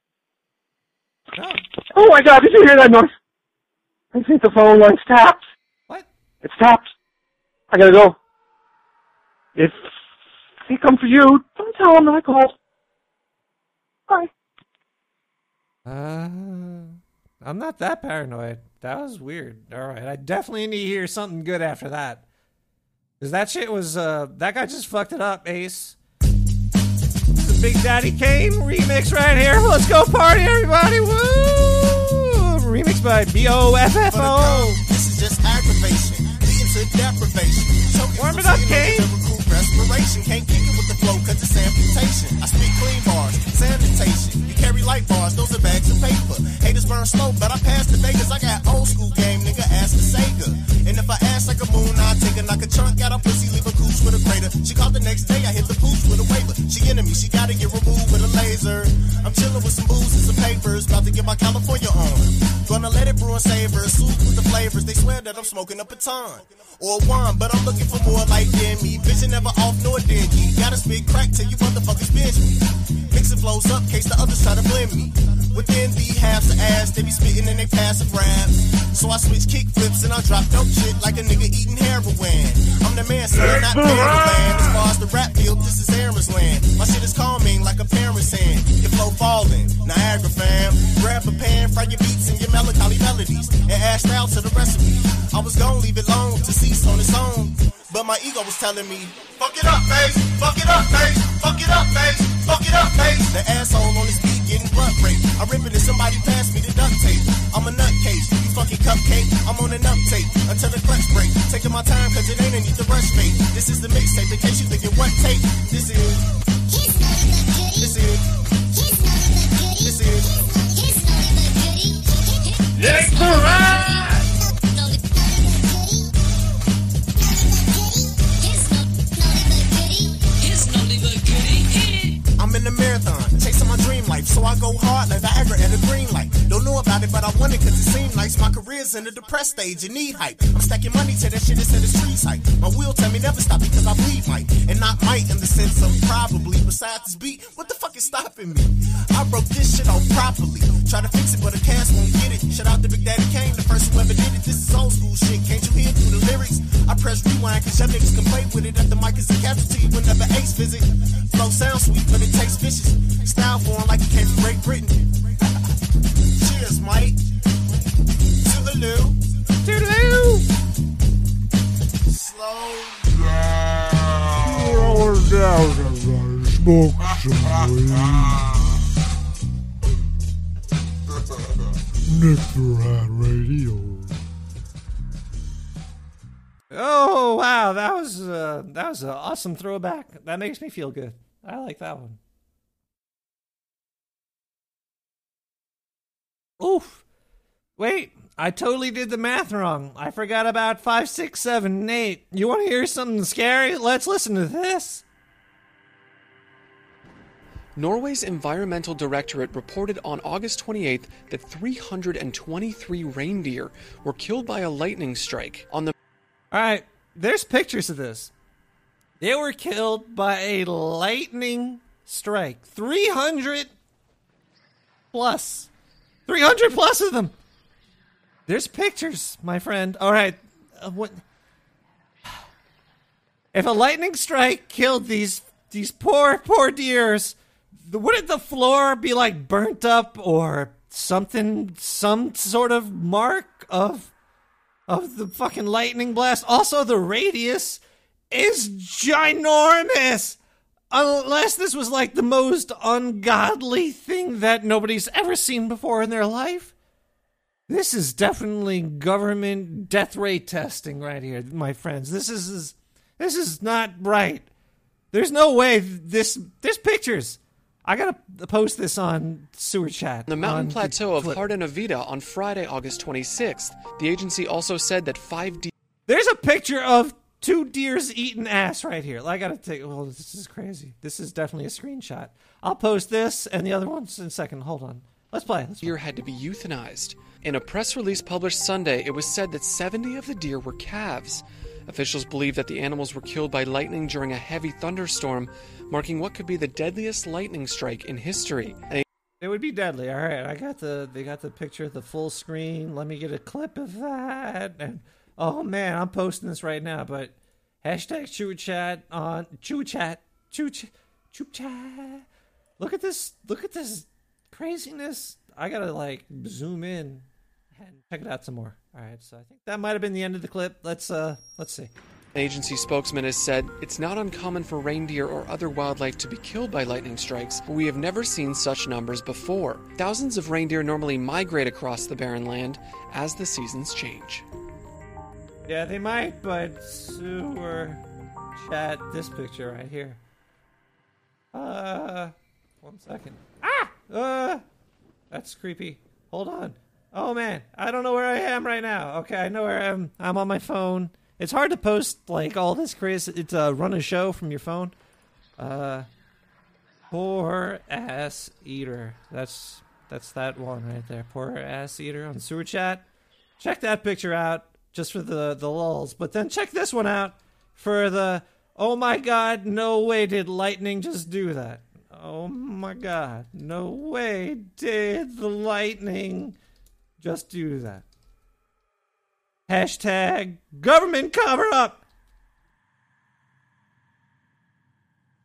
Speaker 9: Oh my god, did you hear that noise? I think the phone line's tapped.
Speaker 4: What?
Speaker 9: It's tapped. I gotta go. If they come for you, don't tell them that I called. Bye.
Speaker 4: Uh, I'm not that paranoid. That was weird. All right, I definitely need to hear something good after that. Cause that shit was uh, that guy just fucked it up, Ace. Is Big Daddy Kane remix right here. Let's go party, everybody! Woo! Remix by B O F F O.
Speaker 14: This is just aggravation, leading to deprivation.
Speaker 4: Warm it up, Kane.
Speaker 14: Respiration. Can't kick it with the flow cause it's amputation. I speak clean bars, sanitation. You carry light bars, those are bags of paper. Haters burn slow, but I pass the Vegas. I got old school game, nigga, ask the Sega. And if I ask like a moon, I take a knock a chunk out of pussy, leave a cooch with a crater. She called the next day, I hit the pooch with a waiver. She me, she gotta get removed with a laser. I'm chilling with some booze and some papers, about to get my California on. Gonna let it brew and savor, soup with the flavors. They swear that I'm smoking a ton. Or one, but I'm looking for more like me. Vision never off nor. Gotta spit crack till you motherfuckers binge me. Flows up, case the blend me. Within the halves of ass, they be spitting in they passive. So I switch kick flips and I drop dope shit like a nigga eating heroin. I'm the man, still not land. As far as the rap field, this is Aaron's land. My shit is calming like a parent's hand. Your flow falling, Niagara fam. Grab a pan, fry your beats and your melancholy melodies, and ash out to the recipe. I was gonna leave it alone to cease on its own. But my ego was telling me, fuck it up, face, fuck it up, face, fuck it up, face, fuck it up, face. The asshole on his beat getting blood raped. I'm ripping it, somebody pass me the duct tape. I'm a nutcase, you fucking cupcake. I'm on an uptake until the clutch break. Taking my time cause it ain't a need to rush me. This is the mixtape in case you thinking what tape. This is. This is. This is.
Speaker 13: Nick the Rat!
Speaker 14: I'm life, so I go hard like Viagra at a green light. Don't know about it, but I want it cause it seems like my career's in the depressed stage and need hype. I'm stacking money to that shit that's in the streets hype. My will tell me never stop because I bleed might, and not might in the sense of probably. Besides this beat, what the fuck is stopping me? I broke this shit off properly. Try to fix it, but the cast won't get it. Shout out to Big Daddy Kane, the first who ever did it. This is old school shit, can't you hear through the lyrics? I press rewind cause y'all niggas can play with it. At the mic is a casualty whenever Ace visit. Flow sounds sweet, but it tastes vicious. Style form like came from Great Britain. Cheers, Mike. Toodaloo.
Speaker 4: Toodaloo.
Speaker 14: Slow
Speaker 13: Roll down and smoke some weed. Nick the Rat Radio.
Speaker 4: Oh wow, that was uh, that was an awesome throwback. That makes me feel good. I like that one. Oof. Wait, I totally did the math wrong. I forgot about five, six, seven, and eight. You want to hear something scary? Let's listen to this.
Speaker 16: Norway's Environmental Directorate reported on August 28th that 323 reindeer were killed by a lightning strike on the.
Speaker 4: All right, there's pictures of this. They were killed by a lightning strike. 300 plus. 300 plus of them. There's pictures, my friend. All right. Uh, what If a lightning strike killed these these poor poor deers, wouldn't the floor be like burnt up or something some sort of mark of of the fucking lightning blast? Also the radius is ginormous. Unless this was like the most ungodly thing that nobody's ever seen before in their life. This is definitely government death rate testing right here, my friends. This is this is not right. There's no way this there's pictures. I gotta post this on sewer chat.
Speaker 16: The mountain plateau of
Speaker 4: Flip.
Speaker 16: Hardangervidda on Friday, August 26th. The agency also said that five. D-
Speaker 4: There's a picture of two deers eating ass right here. I gotta take. Well, this is crazy. This is definitely a screenshot. I'll post this and the other ones in a second. Hold on. Let's play. Let's
Speaker 16: deer had to be euthanized. In a press release published Sunday, it was said that 70 of the deer were calves. Officials believe that the animals were killed by lightning during a heavy thunderstorm, marking what could be the deadliest lightning strike in history. A-
Speaker 4: It would be deadly. All right, I got the they got the picture, of the full screen. Let me get a clip of that. And oh man, I'm posting this right now. But hashtag chew chat on chew chat chew ch- chew chat. Look at this. Look at this craziness. I gotta like zoom in and check it out some more. All right, so I think that might have been the end of the clip. Let's uh let's see.
Speaker 16: An agency spokesman has said it's not uncommon for reindeer or other wildlife to be killed by lightning strikes, but we have never seen such numbers before. Thousands of reindeer normally migrate across the barren land as the seasons change.
Speaker 4: Yeah, they might, but sewer chat this picture right here. Uh, one second. Ah, uh, that's creepy. Hold on. Oh man, I don't know where I am right now. Okay, I know where I am. I'm on my phone. It's hard to post like all this crazy. It's uh, run a show from your phone. Uh, poor ass eater. That's that's that one right there. Poor ass eater on sewer chat. Check that picture out just for the the lulls, but then check this one out for the. Oh my God! No way did lightning just do that. Oh my God! No way did the lightning just do that. Hashtag government cover up.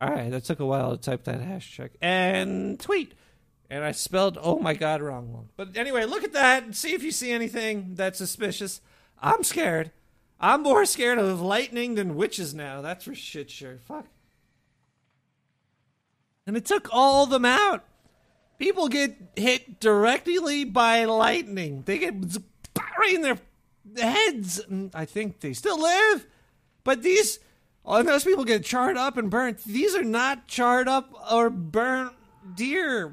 Speaker 4: All right, that took a while to type that hashtag and tweet. And I spelled oh my god wrong one. But anyway, look at that and see if you see anything that's suspicious. I'm scared. I'm more scared of lightning than witches now. That's for shit sure. Fuck. And it took all of them out. People get hit directly by lightning. They get right in their heads. And I think they still live. But these, unless people get charred up and burnt, these are not charred up or burnt deer.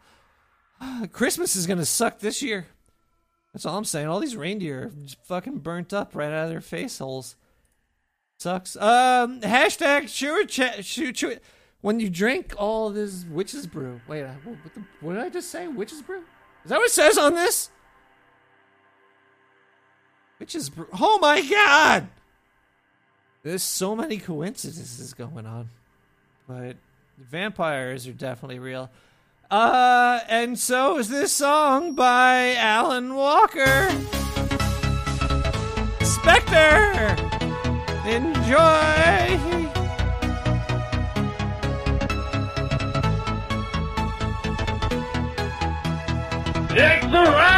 Speaker 4: Christmas is going to suck this year. That's all I'm saying. All these reindeer just fucking burnt up right out of their face holes. Sucks. Um, hashtag sure. Sure, sure. When you drink all this witch's brew. Wait, uh, what, the, what did I just say? Witch's brew? Is that what it says on this? Witch's brew. Oh my god! There's so many coincidences going on. But vampires are definitely real. Uh, and so is this song by Alan Walker. Spectre! Enjoy!
Speaker 1: It's rat!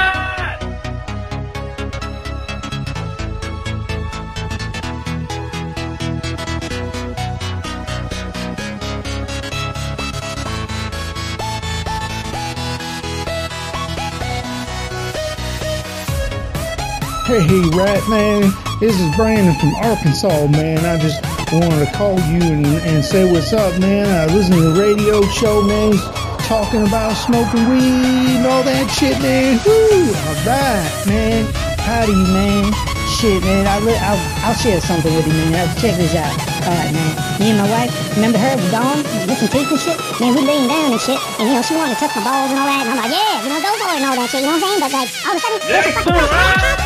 Speaker 17: Hey, Rat Man, this is Brandon from Arkansas, man. I just wanted to call you and, and say what's up, man. I listen to the radio show, man, talking about smoking weed and all that shit, man. Woo! All right, man. Howdy, man. Shit, man. I li- I'll, I'll share something with you, man. Check this out.
Speaker 15: All right, man. Me and my wife, remember her with Dawn, missing teeth and shit? Man, we laying down and shit, and you know, she wanted to touch my balls and all that, and I'm like, yeah, you know, go for it and all that shit, you know what I'm saying? But like, all of a sudden, this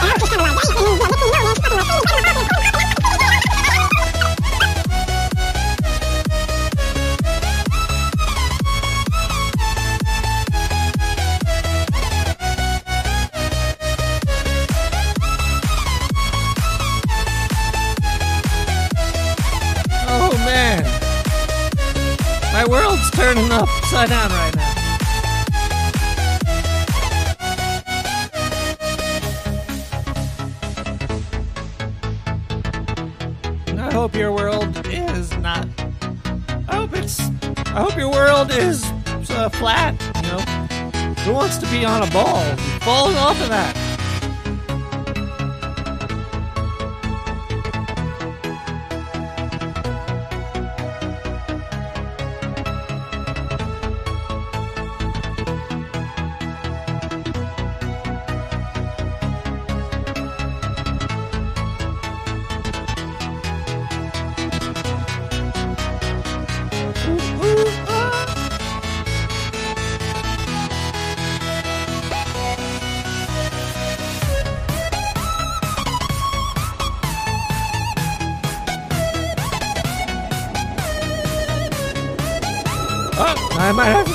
Speaker 4: Oh man, my world's turning upside down right flat. You know, who wants to be on a ball? Falling off of that.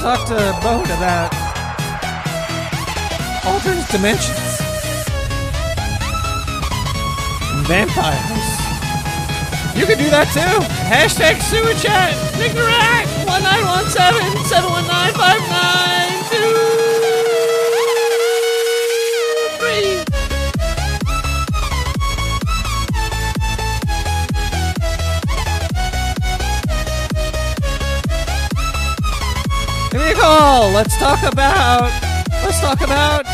Speaker 4: Have to Bone about alternate dimensions. Vampires. You can do that too. Hashtag sewer chat. Nick the Rat. 1917 719 Let's talk about. Let's talk about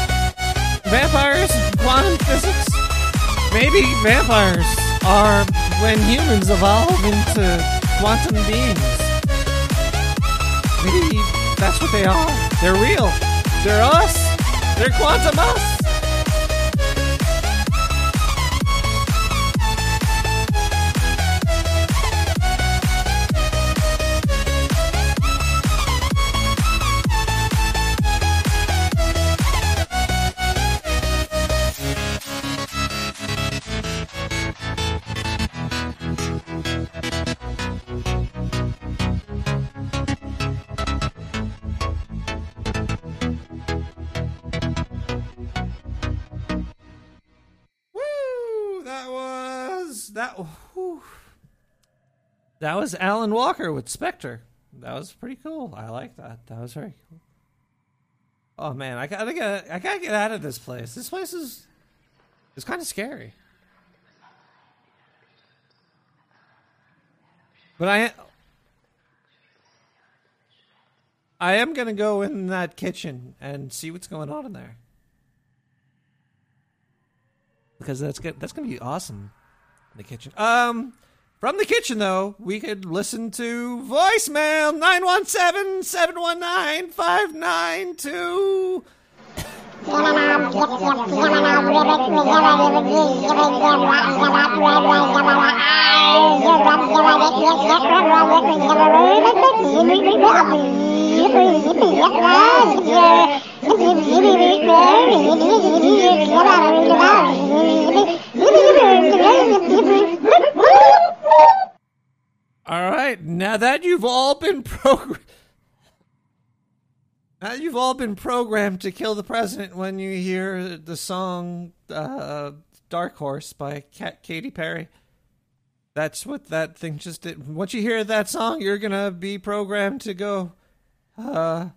Speaker 4: vampires, quantum physics. Maybe vampires are when humans evolve into quantum beings. Maybe that's what they are. They're real. They're us. They're quantum us. That was Alan Walker with Spectre. That was pretty cool. I like that. That was very cool. Oh man, I gotta get I gotta get out of this place. This place is it's kind of scary. But I I am gonna go in that kitchen and see what's going on in there. Because that's good that's gonna be awesome in the kitchen. Um from the kitchen though, we could listen to voicemail 917-719-592. All right, now that you've all been programmed, now you've all been programmed to kill the president when you hear the song uh, "Dark Horse" by Kat- Katy Perry. That's what that thing just did. Once you hear that song, you're gonna be programmed to go uh,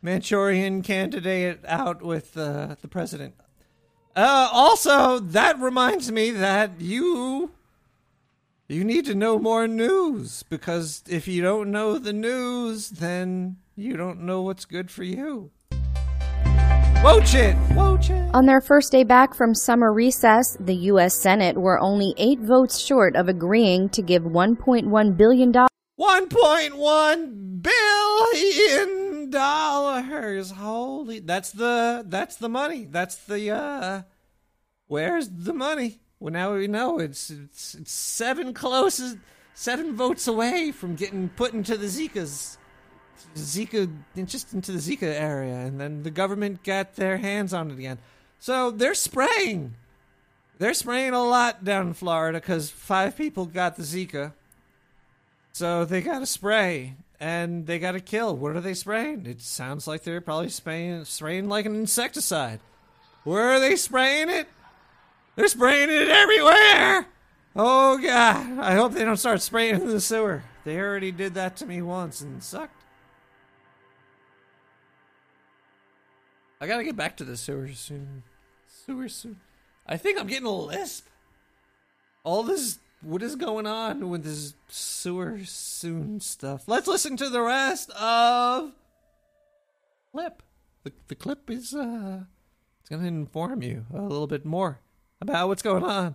Speaker 4: Manchurian candidate out with uh, the president. Uh, also, that reminds me that you you need to know more news because if you don't know the news, then you don't know what's good for you. Whoach it!
Speaker 12: On their first day back from summer recess, the U.S. Senate were only eight votes short of agreeing to give $1.1 billion.
Speaker 4: One point one billion dollars. Holy, that's the that's the money. That's the uh, where's the money? Well, now we know it's it's, it's seven closest seven votes away from getting put into the Zika's Zika, just into the Zika area, and then the government got their hands on it again. So they're spraying. They're spraying a lot down in Florida because five people got the Zika. So they got to spray and they got to kill. What are they spraying? It sounds like they're probably spraying, spraying like an insecticide. Where are they spraying it? They're spraying it everywhere. Oh God! I hope they don't start spraying in the sewer. They already did that to me once and sucked. I gotta get back to the sewer soon. Sewer soon. I think I'm getting a lisp. All this, what is going on with this sewer soon stuff? Let's listen to the rest of clip. The the clip is uh, it's gonna inform you a little bit more about what's going on.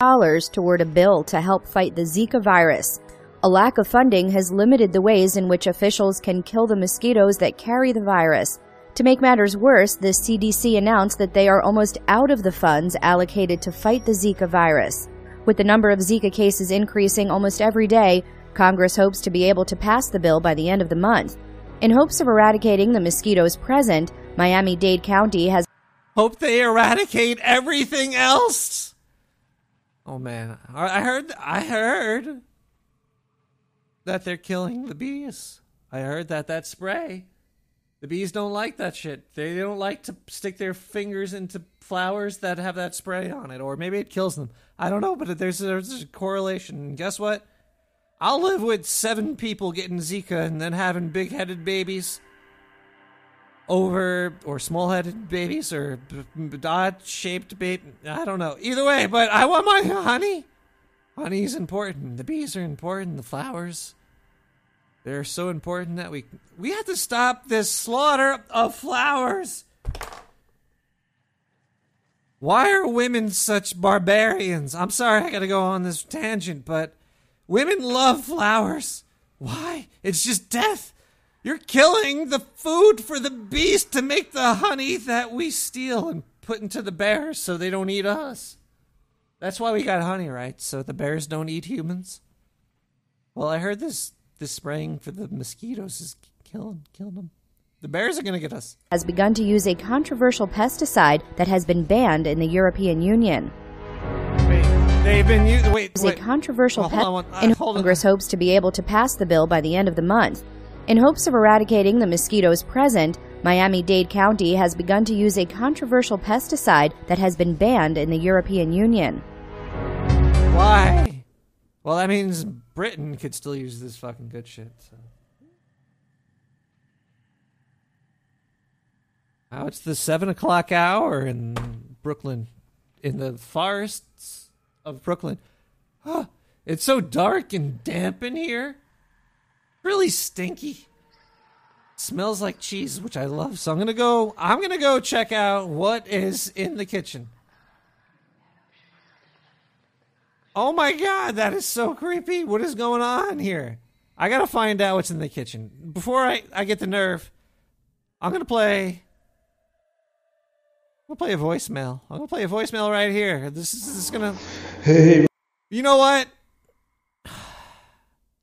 Speaker 12: dollars toward a bill to help fight the Zika virus. A lack of funding has limited the ways in which officials can kill the mosquitoes that carry the virus. To make matters worse, the CDC announced that they are almost out of the funds allocated to fight the Zika virus. With the number of Zika cases increasing almost every day, Congress hopes to be able to pass the bill by the end of the month. In hopes of eradicating the mosquitoes present, Miami Dade County has
Speaker 4: Hope they eradicate everything else. Oh man, I heard. I heard that they're killing the bees. I heard that that spray. The bees don't like that shit. They don't like to stick their fingers into flowers that have that spray on it, or maybe it kills them. I don't know, but there's a, there's a correlation. And guess what? I'll live with seven people getting Zika and then having big-headed babies over or small-headed babies or odd-shaped baby. I don't know. Either way, but I want my honey. Honey's important. The bees are important. The flowers. They're so important that we we have to stop this slaughter of flowers. Why are women such barbarians? I'm sorry I got to go on this tangent, but women love flowers. Why? It's just death. You're killing the food for the beast to make the honey that we steal and put into the bears so they don't eat us. That's why we got honey, right? So the bears don't eat humans. Well, I heard this this spraying for the mosquitoes is killing killing them. The bears are going to get us.
Speaker 12: has begun to use a controversial pesticide that has been banned in the European Union.
Speaker 4: They've been used. Wait, wait.
Speaker 12: a controversial
Speaker 4: hold on
Speaker 12: and
Speaker 4: uh, on.
Speaker 12: Congress hopes to be able to pass the bill by the end of the month. In hopes of eradicating the mosquitoes present, Miami-Dade County has begun to use a controversial pesticide that has been banned in the European Union.
Speaker 4: Why? Well, that means Britain could still use this fucking good shit. So. Now it's the seven o'clock hour in Brooklyn, in the forests of Brooklyn. Huh, it's so dark and damp in here. Really stinky. Smells like cheese, which I love. So I'm gonna go. I'm gonna go check out what is in the kitchen. Oh my god, that is so creepy. What is going on here? I gotta find out what's in the kitchen. Before I, I get the nerve, I'm gonna play. I'm gonna play a voicemail. I'm gonna play a voicemail right here. This is, this is gonna.
Speaker 13: Hey.
Speaker 4: You know what?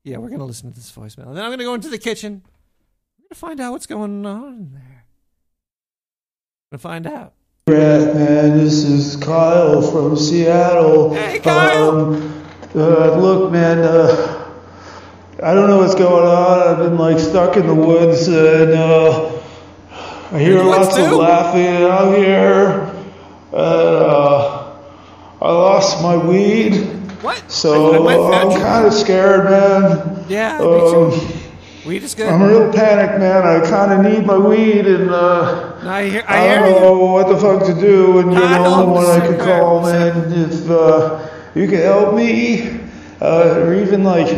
Speaker 4: Yeah, we're gonna listen to this voicemail. And then I'm gonna go into the kitchen. I'm gonna find out what's going on in there. I'm gonna find out.
Speaker 13: Brett, man, this is Kyle from Seattle. Hey, Kyle. Um, uh, look, man, uh, I don't know what's going on. I've been like stuck in the woods, and uh, I hear lots of laughing out here. And uh, I lost my weed.
Speaker 4: What?
Speaker 13: So
Speaker 4: I- I might
Speaker 13: I'm kind of scared, man.
Speaker 4: Yeah,
Speaker 13: Um,
Speaker 4: is good.
Speaker 13: I'm real panicked, man. I kind of need my weed, and uh,
Speaker 4: I hear,
Speaker 13: I,
Speaker 4: I
Speaker 13: don't
Speaker 4: you.
Speaker 13: know what the fuck to do, and you're the only one I could call, man. If uh, you can help me, uh, or even like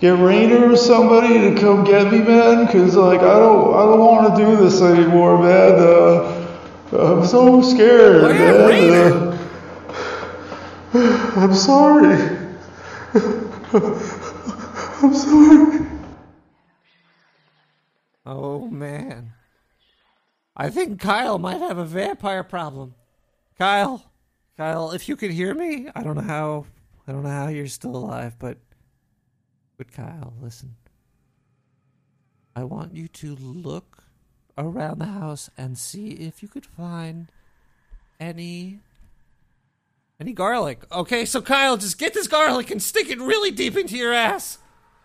Speaker 13: get Rainer or somebody to come get me, man, because like I don't, I don't want to do this anymore, man. Uh, I'm so scared, man. I'm sorry. I'm sorry.
Speaker 4: Oh man. I think Kyle might have a vampire problem. Kyle, Kyle, if you could hear me, I don't know how I don't know how you're still alive, but but Kyle, listen. I want you to look around the house and see if you could find any any garlic. Okay, so Kyle, just get this garlic and stick it really deep into your ass.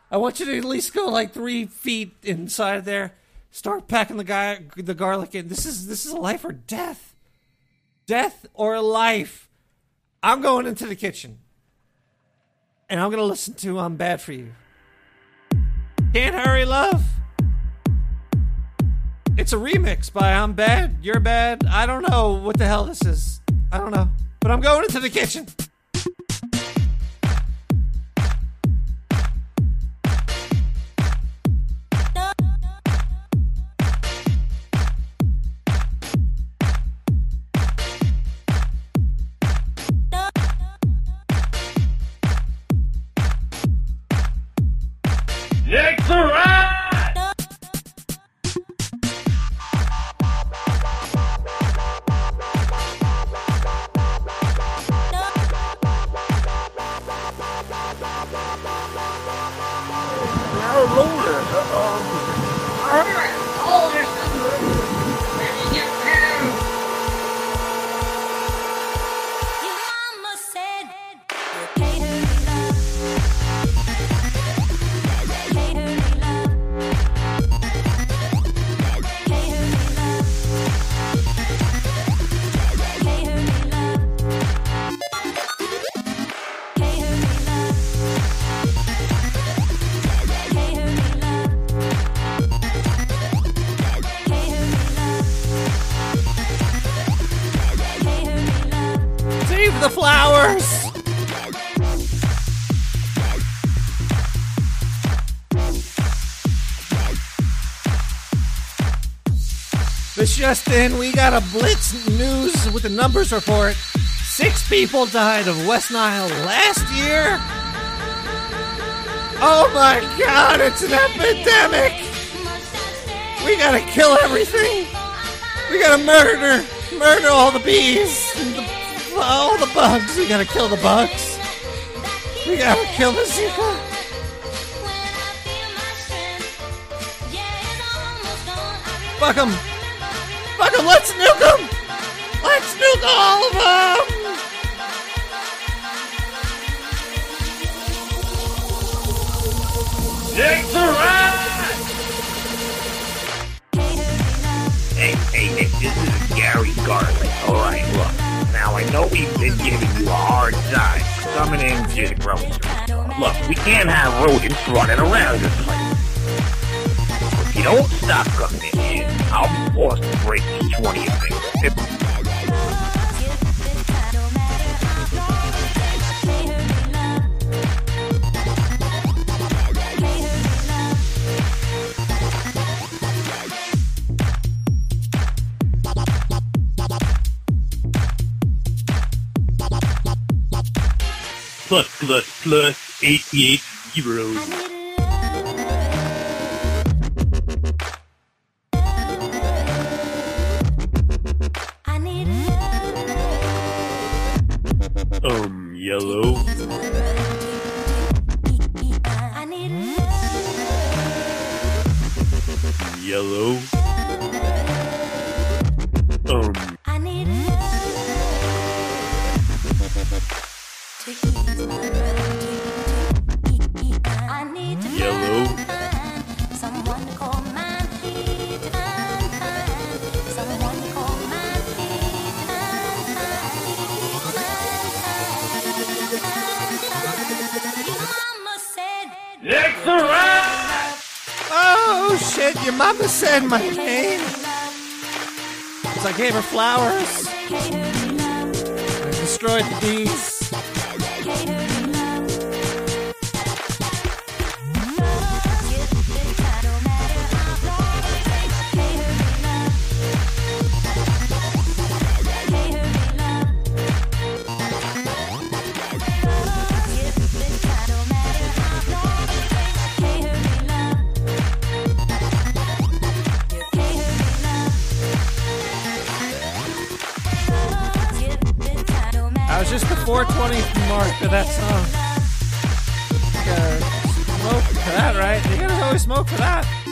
Speaker 4: I want you to at least go like three feet inside there. Start packing the guy the garlic in. This is this is a life or death. Death or life. I'm going into the kitchen. And I'm gonna listen to I'm Bad for You. Can't hurry, love. It's a remix by I'm Bad, You're Bad. I don't know what the hell this is. I don't know. But I'm going into the kitchen. Just in, we got a Blitz News with the numbers report. Six people died of West Nile last year. Oh my god, it's an epidemic! We gotta kill everything! We gotta murder, murder all the bees, the, all the bugs. We gotta kill the bugs. We gotta kill the Zika. Fuck them! Fuck them! Let's nuke them! Let's nuke all of them!
Speaker 18: Next ride!
Speaker 8: Hey, hey, Nick, this is Gary Garlic. All right, look. Now, I know we've been giving you a hard time coming into the grocery store. Look, we can't have rodents running around this place. If you don't stop coming in I'll be forced to break each one of your fingers.
Speaker 18: Plus, plus, plus, 88 zeros.
Speaker 4: Oh shit, your mama said my name. Because I gave her flowers. I destroyed the bees. I was just before 420th mark for that song. Gotta smoke for that, right? You gotta always smoke for that.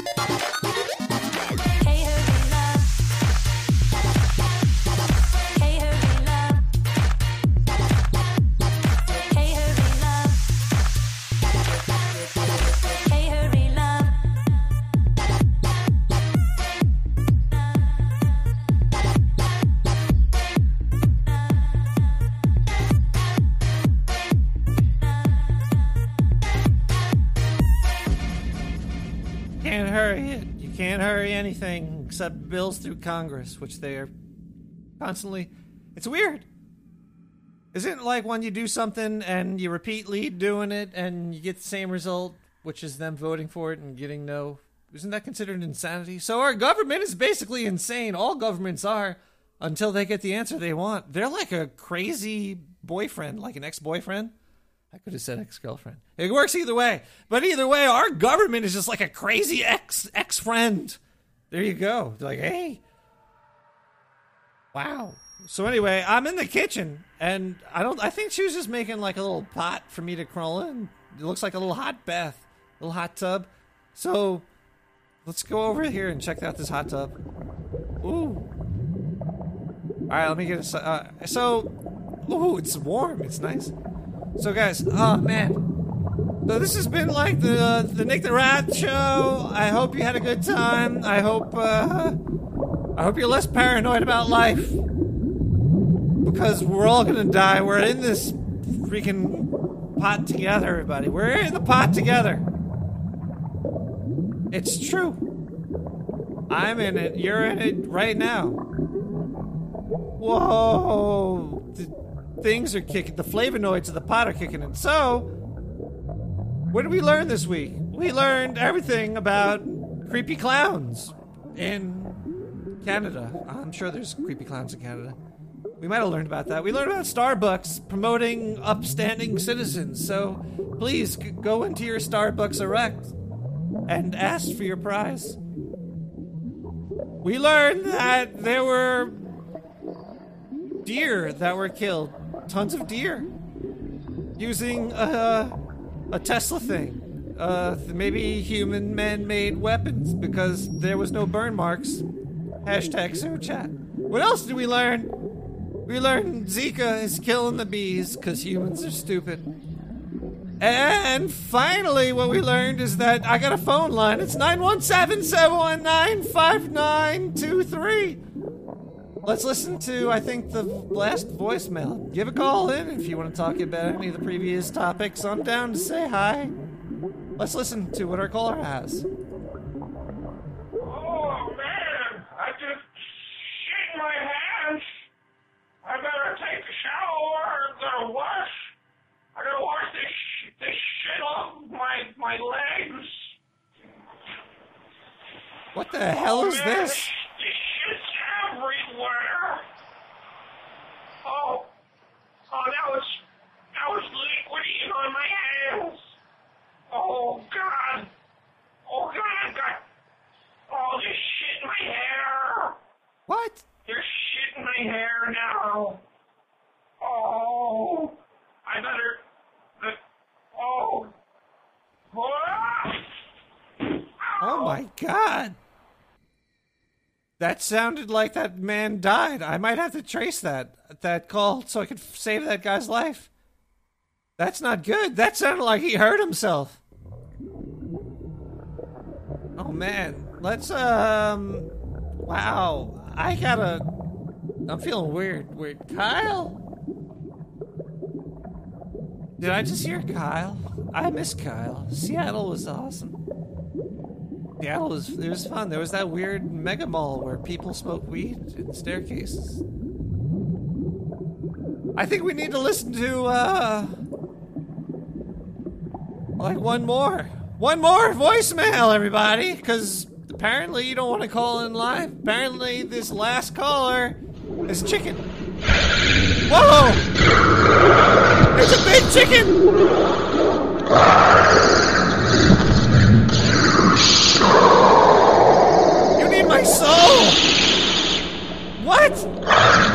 Speaker 4: Bills through Congress, which they are constantly. It's weird. Isn't it like when you do something and you repeatedly doing it and you get the same result, which is them voting for it and getting no? Isn't that considered insanity? So our government is basically insane. All governments are until they get the answer they want. They're like a crazy boyfriend, like an ex boyfriend. I could have said ex girlfriend. It works either way. But either way, our government is just like a crazy ex ex friend. There you go. They're like, hey. Wow. So anyway, I'm in the kitchen and I don't I think she was just making like a little pot for me to crawl in. It looks like a little hot bath, a little hot tub. So let's go over here and check out this hot tub. Ooh. All right, let me get a. Uh, so, ooh, it's warm. It's nice. So, guys, oh man. So this has been like the the Nick the Rat show. I hope you had a good time. I hope uh, I hope you're less paranoid about life because we're all gonna die. We're in this freaking pot together, everybody. We're in the pot together. It's true. I'm in it. You're in it right now. Whoa! The things are kicking. The flavonoids of the pot are kicking in. So, what did we learn this week? We learned everything about creepy clowns in Canada. I'm sure there's creepy clowns in Canada. We might have learned about that. We learned about Starbucks promoting upstanding citizens. So, please go into your Starbucks erect and ask for your prize. We learned that there were deer that were killed. Tons of deer. Using uh, a Tesla thing. Uh, maybe human man made weapons because there was no burn marks. Hashtag Sue Chat. What else did we learn? We learned Zika is killing the bees because humans are stupid. And finally, what we learned is that I got a phone line. It's 917 719 5923. Let's listen to, I think, the last voicemail. Give a call in if you want to talk about any of the previous topics. I'm down to say hi. Let's listen to what our caller has.
Speaker 19: Oh man, I just shit my hands. I better take a shower. I gotta wash. I gotta wash this sh- this shit off my my legs.
Speaker 4: What the hell oh, is
Speaker 19: man,
Speaker 4: this?
Speaker 19: This, this shit's everywhere. Oh, oh, now it's now it's liquidy on my hands. Oh God. Oh God, I've got all this shit in my hair.
Speaker 4: What?
Speaker 19: There's shit in my hair now. Oh, I better. The, oh. Ah!
Speaker 4: Oh my god. That sounded like that man died. I might have to trace that that call so I could save that guy's life. That's not good. That sounded like he hurt himself. Oh man. Let's um wow. I gotta I'm feeling weird. Weird. Kyle? Did I just hear Kyle? I miss Kyle. Seattle was awesome. Seattle was it was fun. There was that weird mega mall where people smoke weed in staircases. I think we need to listen to uh like one more. One more voicemail, everybody, because apparently you don't want to call in live. Apparently this last caller is chicken. Whoa! It's a big chicken! You need my soul! What?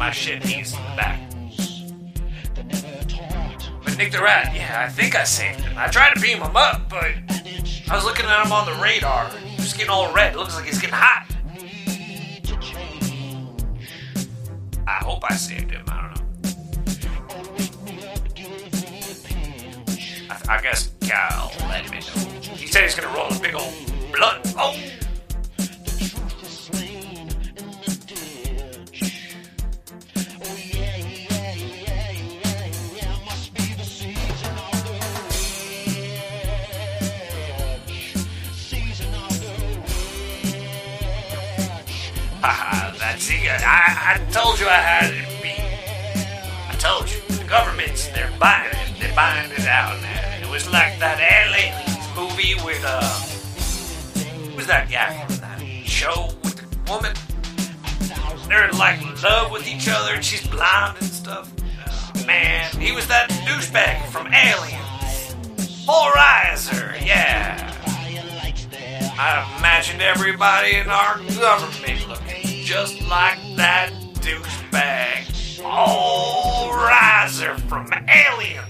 Speaker 4: My shit. He's in the back. But Nick the Rat, yeah, I think I saved him. I tried to beam him up, but I was looking at him on the radar. He was getting all red. It Looks like he's getting hot. I hope I saved him. I don't know. I, I guess Cal let me know. He said he's gonna roll a big old blunt. Oh! That's it. I, I told you I had it beat. I told you. The government's, they're buying it. They're buying it out now. It was like that Aliens movie with, uh, who was that guy from that show with the woman? They're like in love with each other and she's blind and stuff. Uh, man, he was that douchebag from Aliens. Paul Reiser, yeah. I imagined everybody in our government looking just like that douchebag. Paul Reiser from Aliens.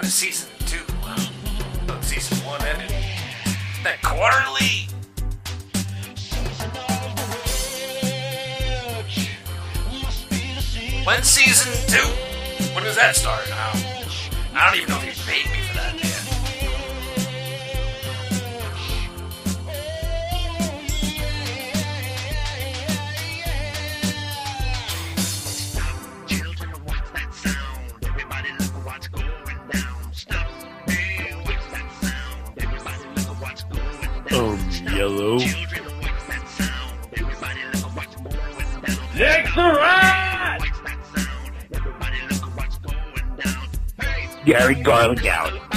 Speaker 4: When is season two? Uh, well, season one ended. That quarterly? When season two? When does that start? Don't, I don't even know if he
Speaker 19: Gary Garland out.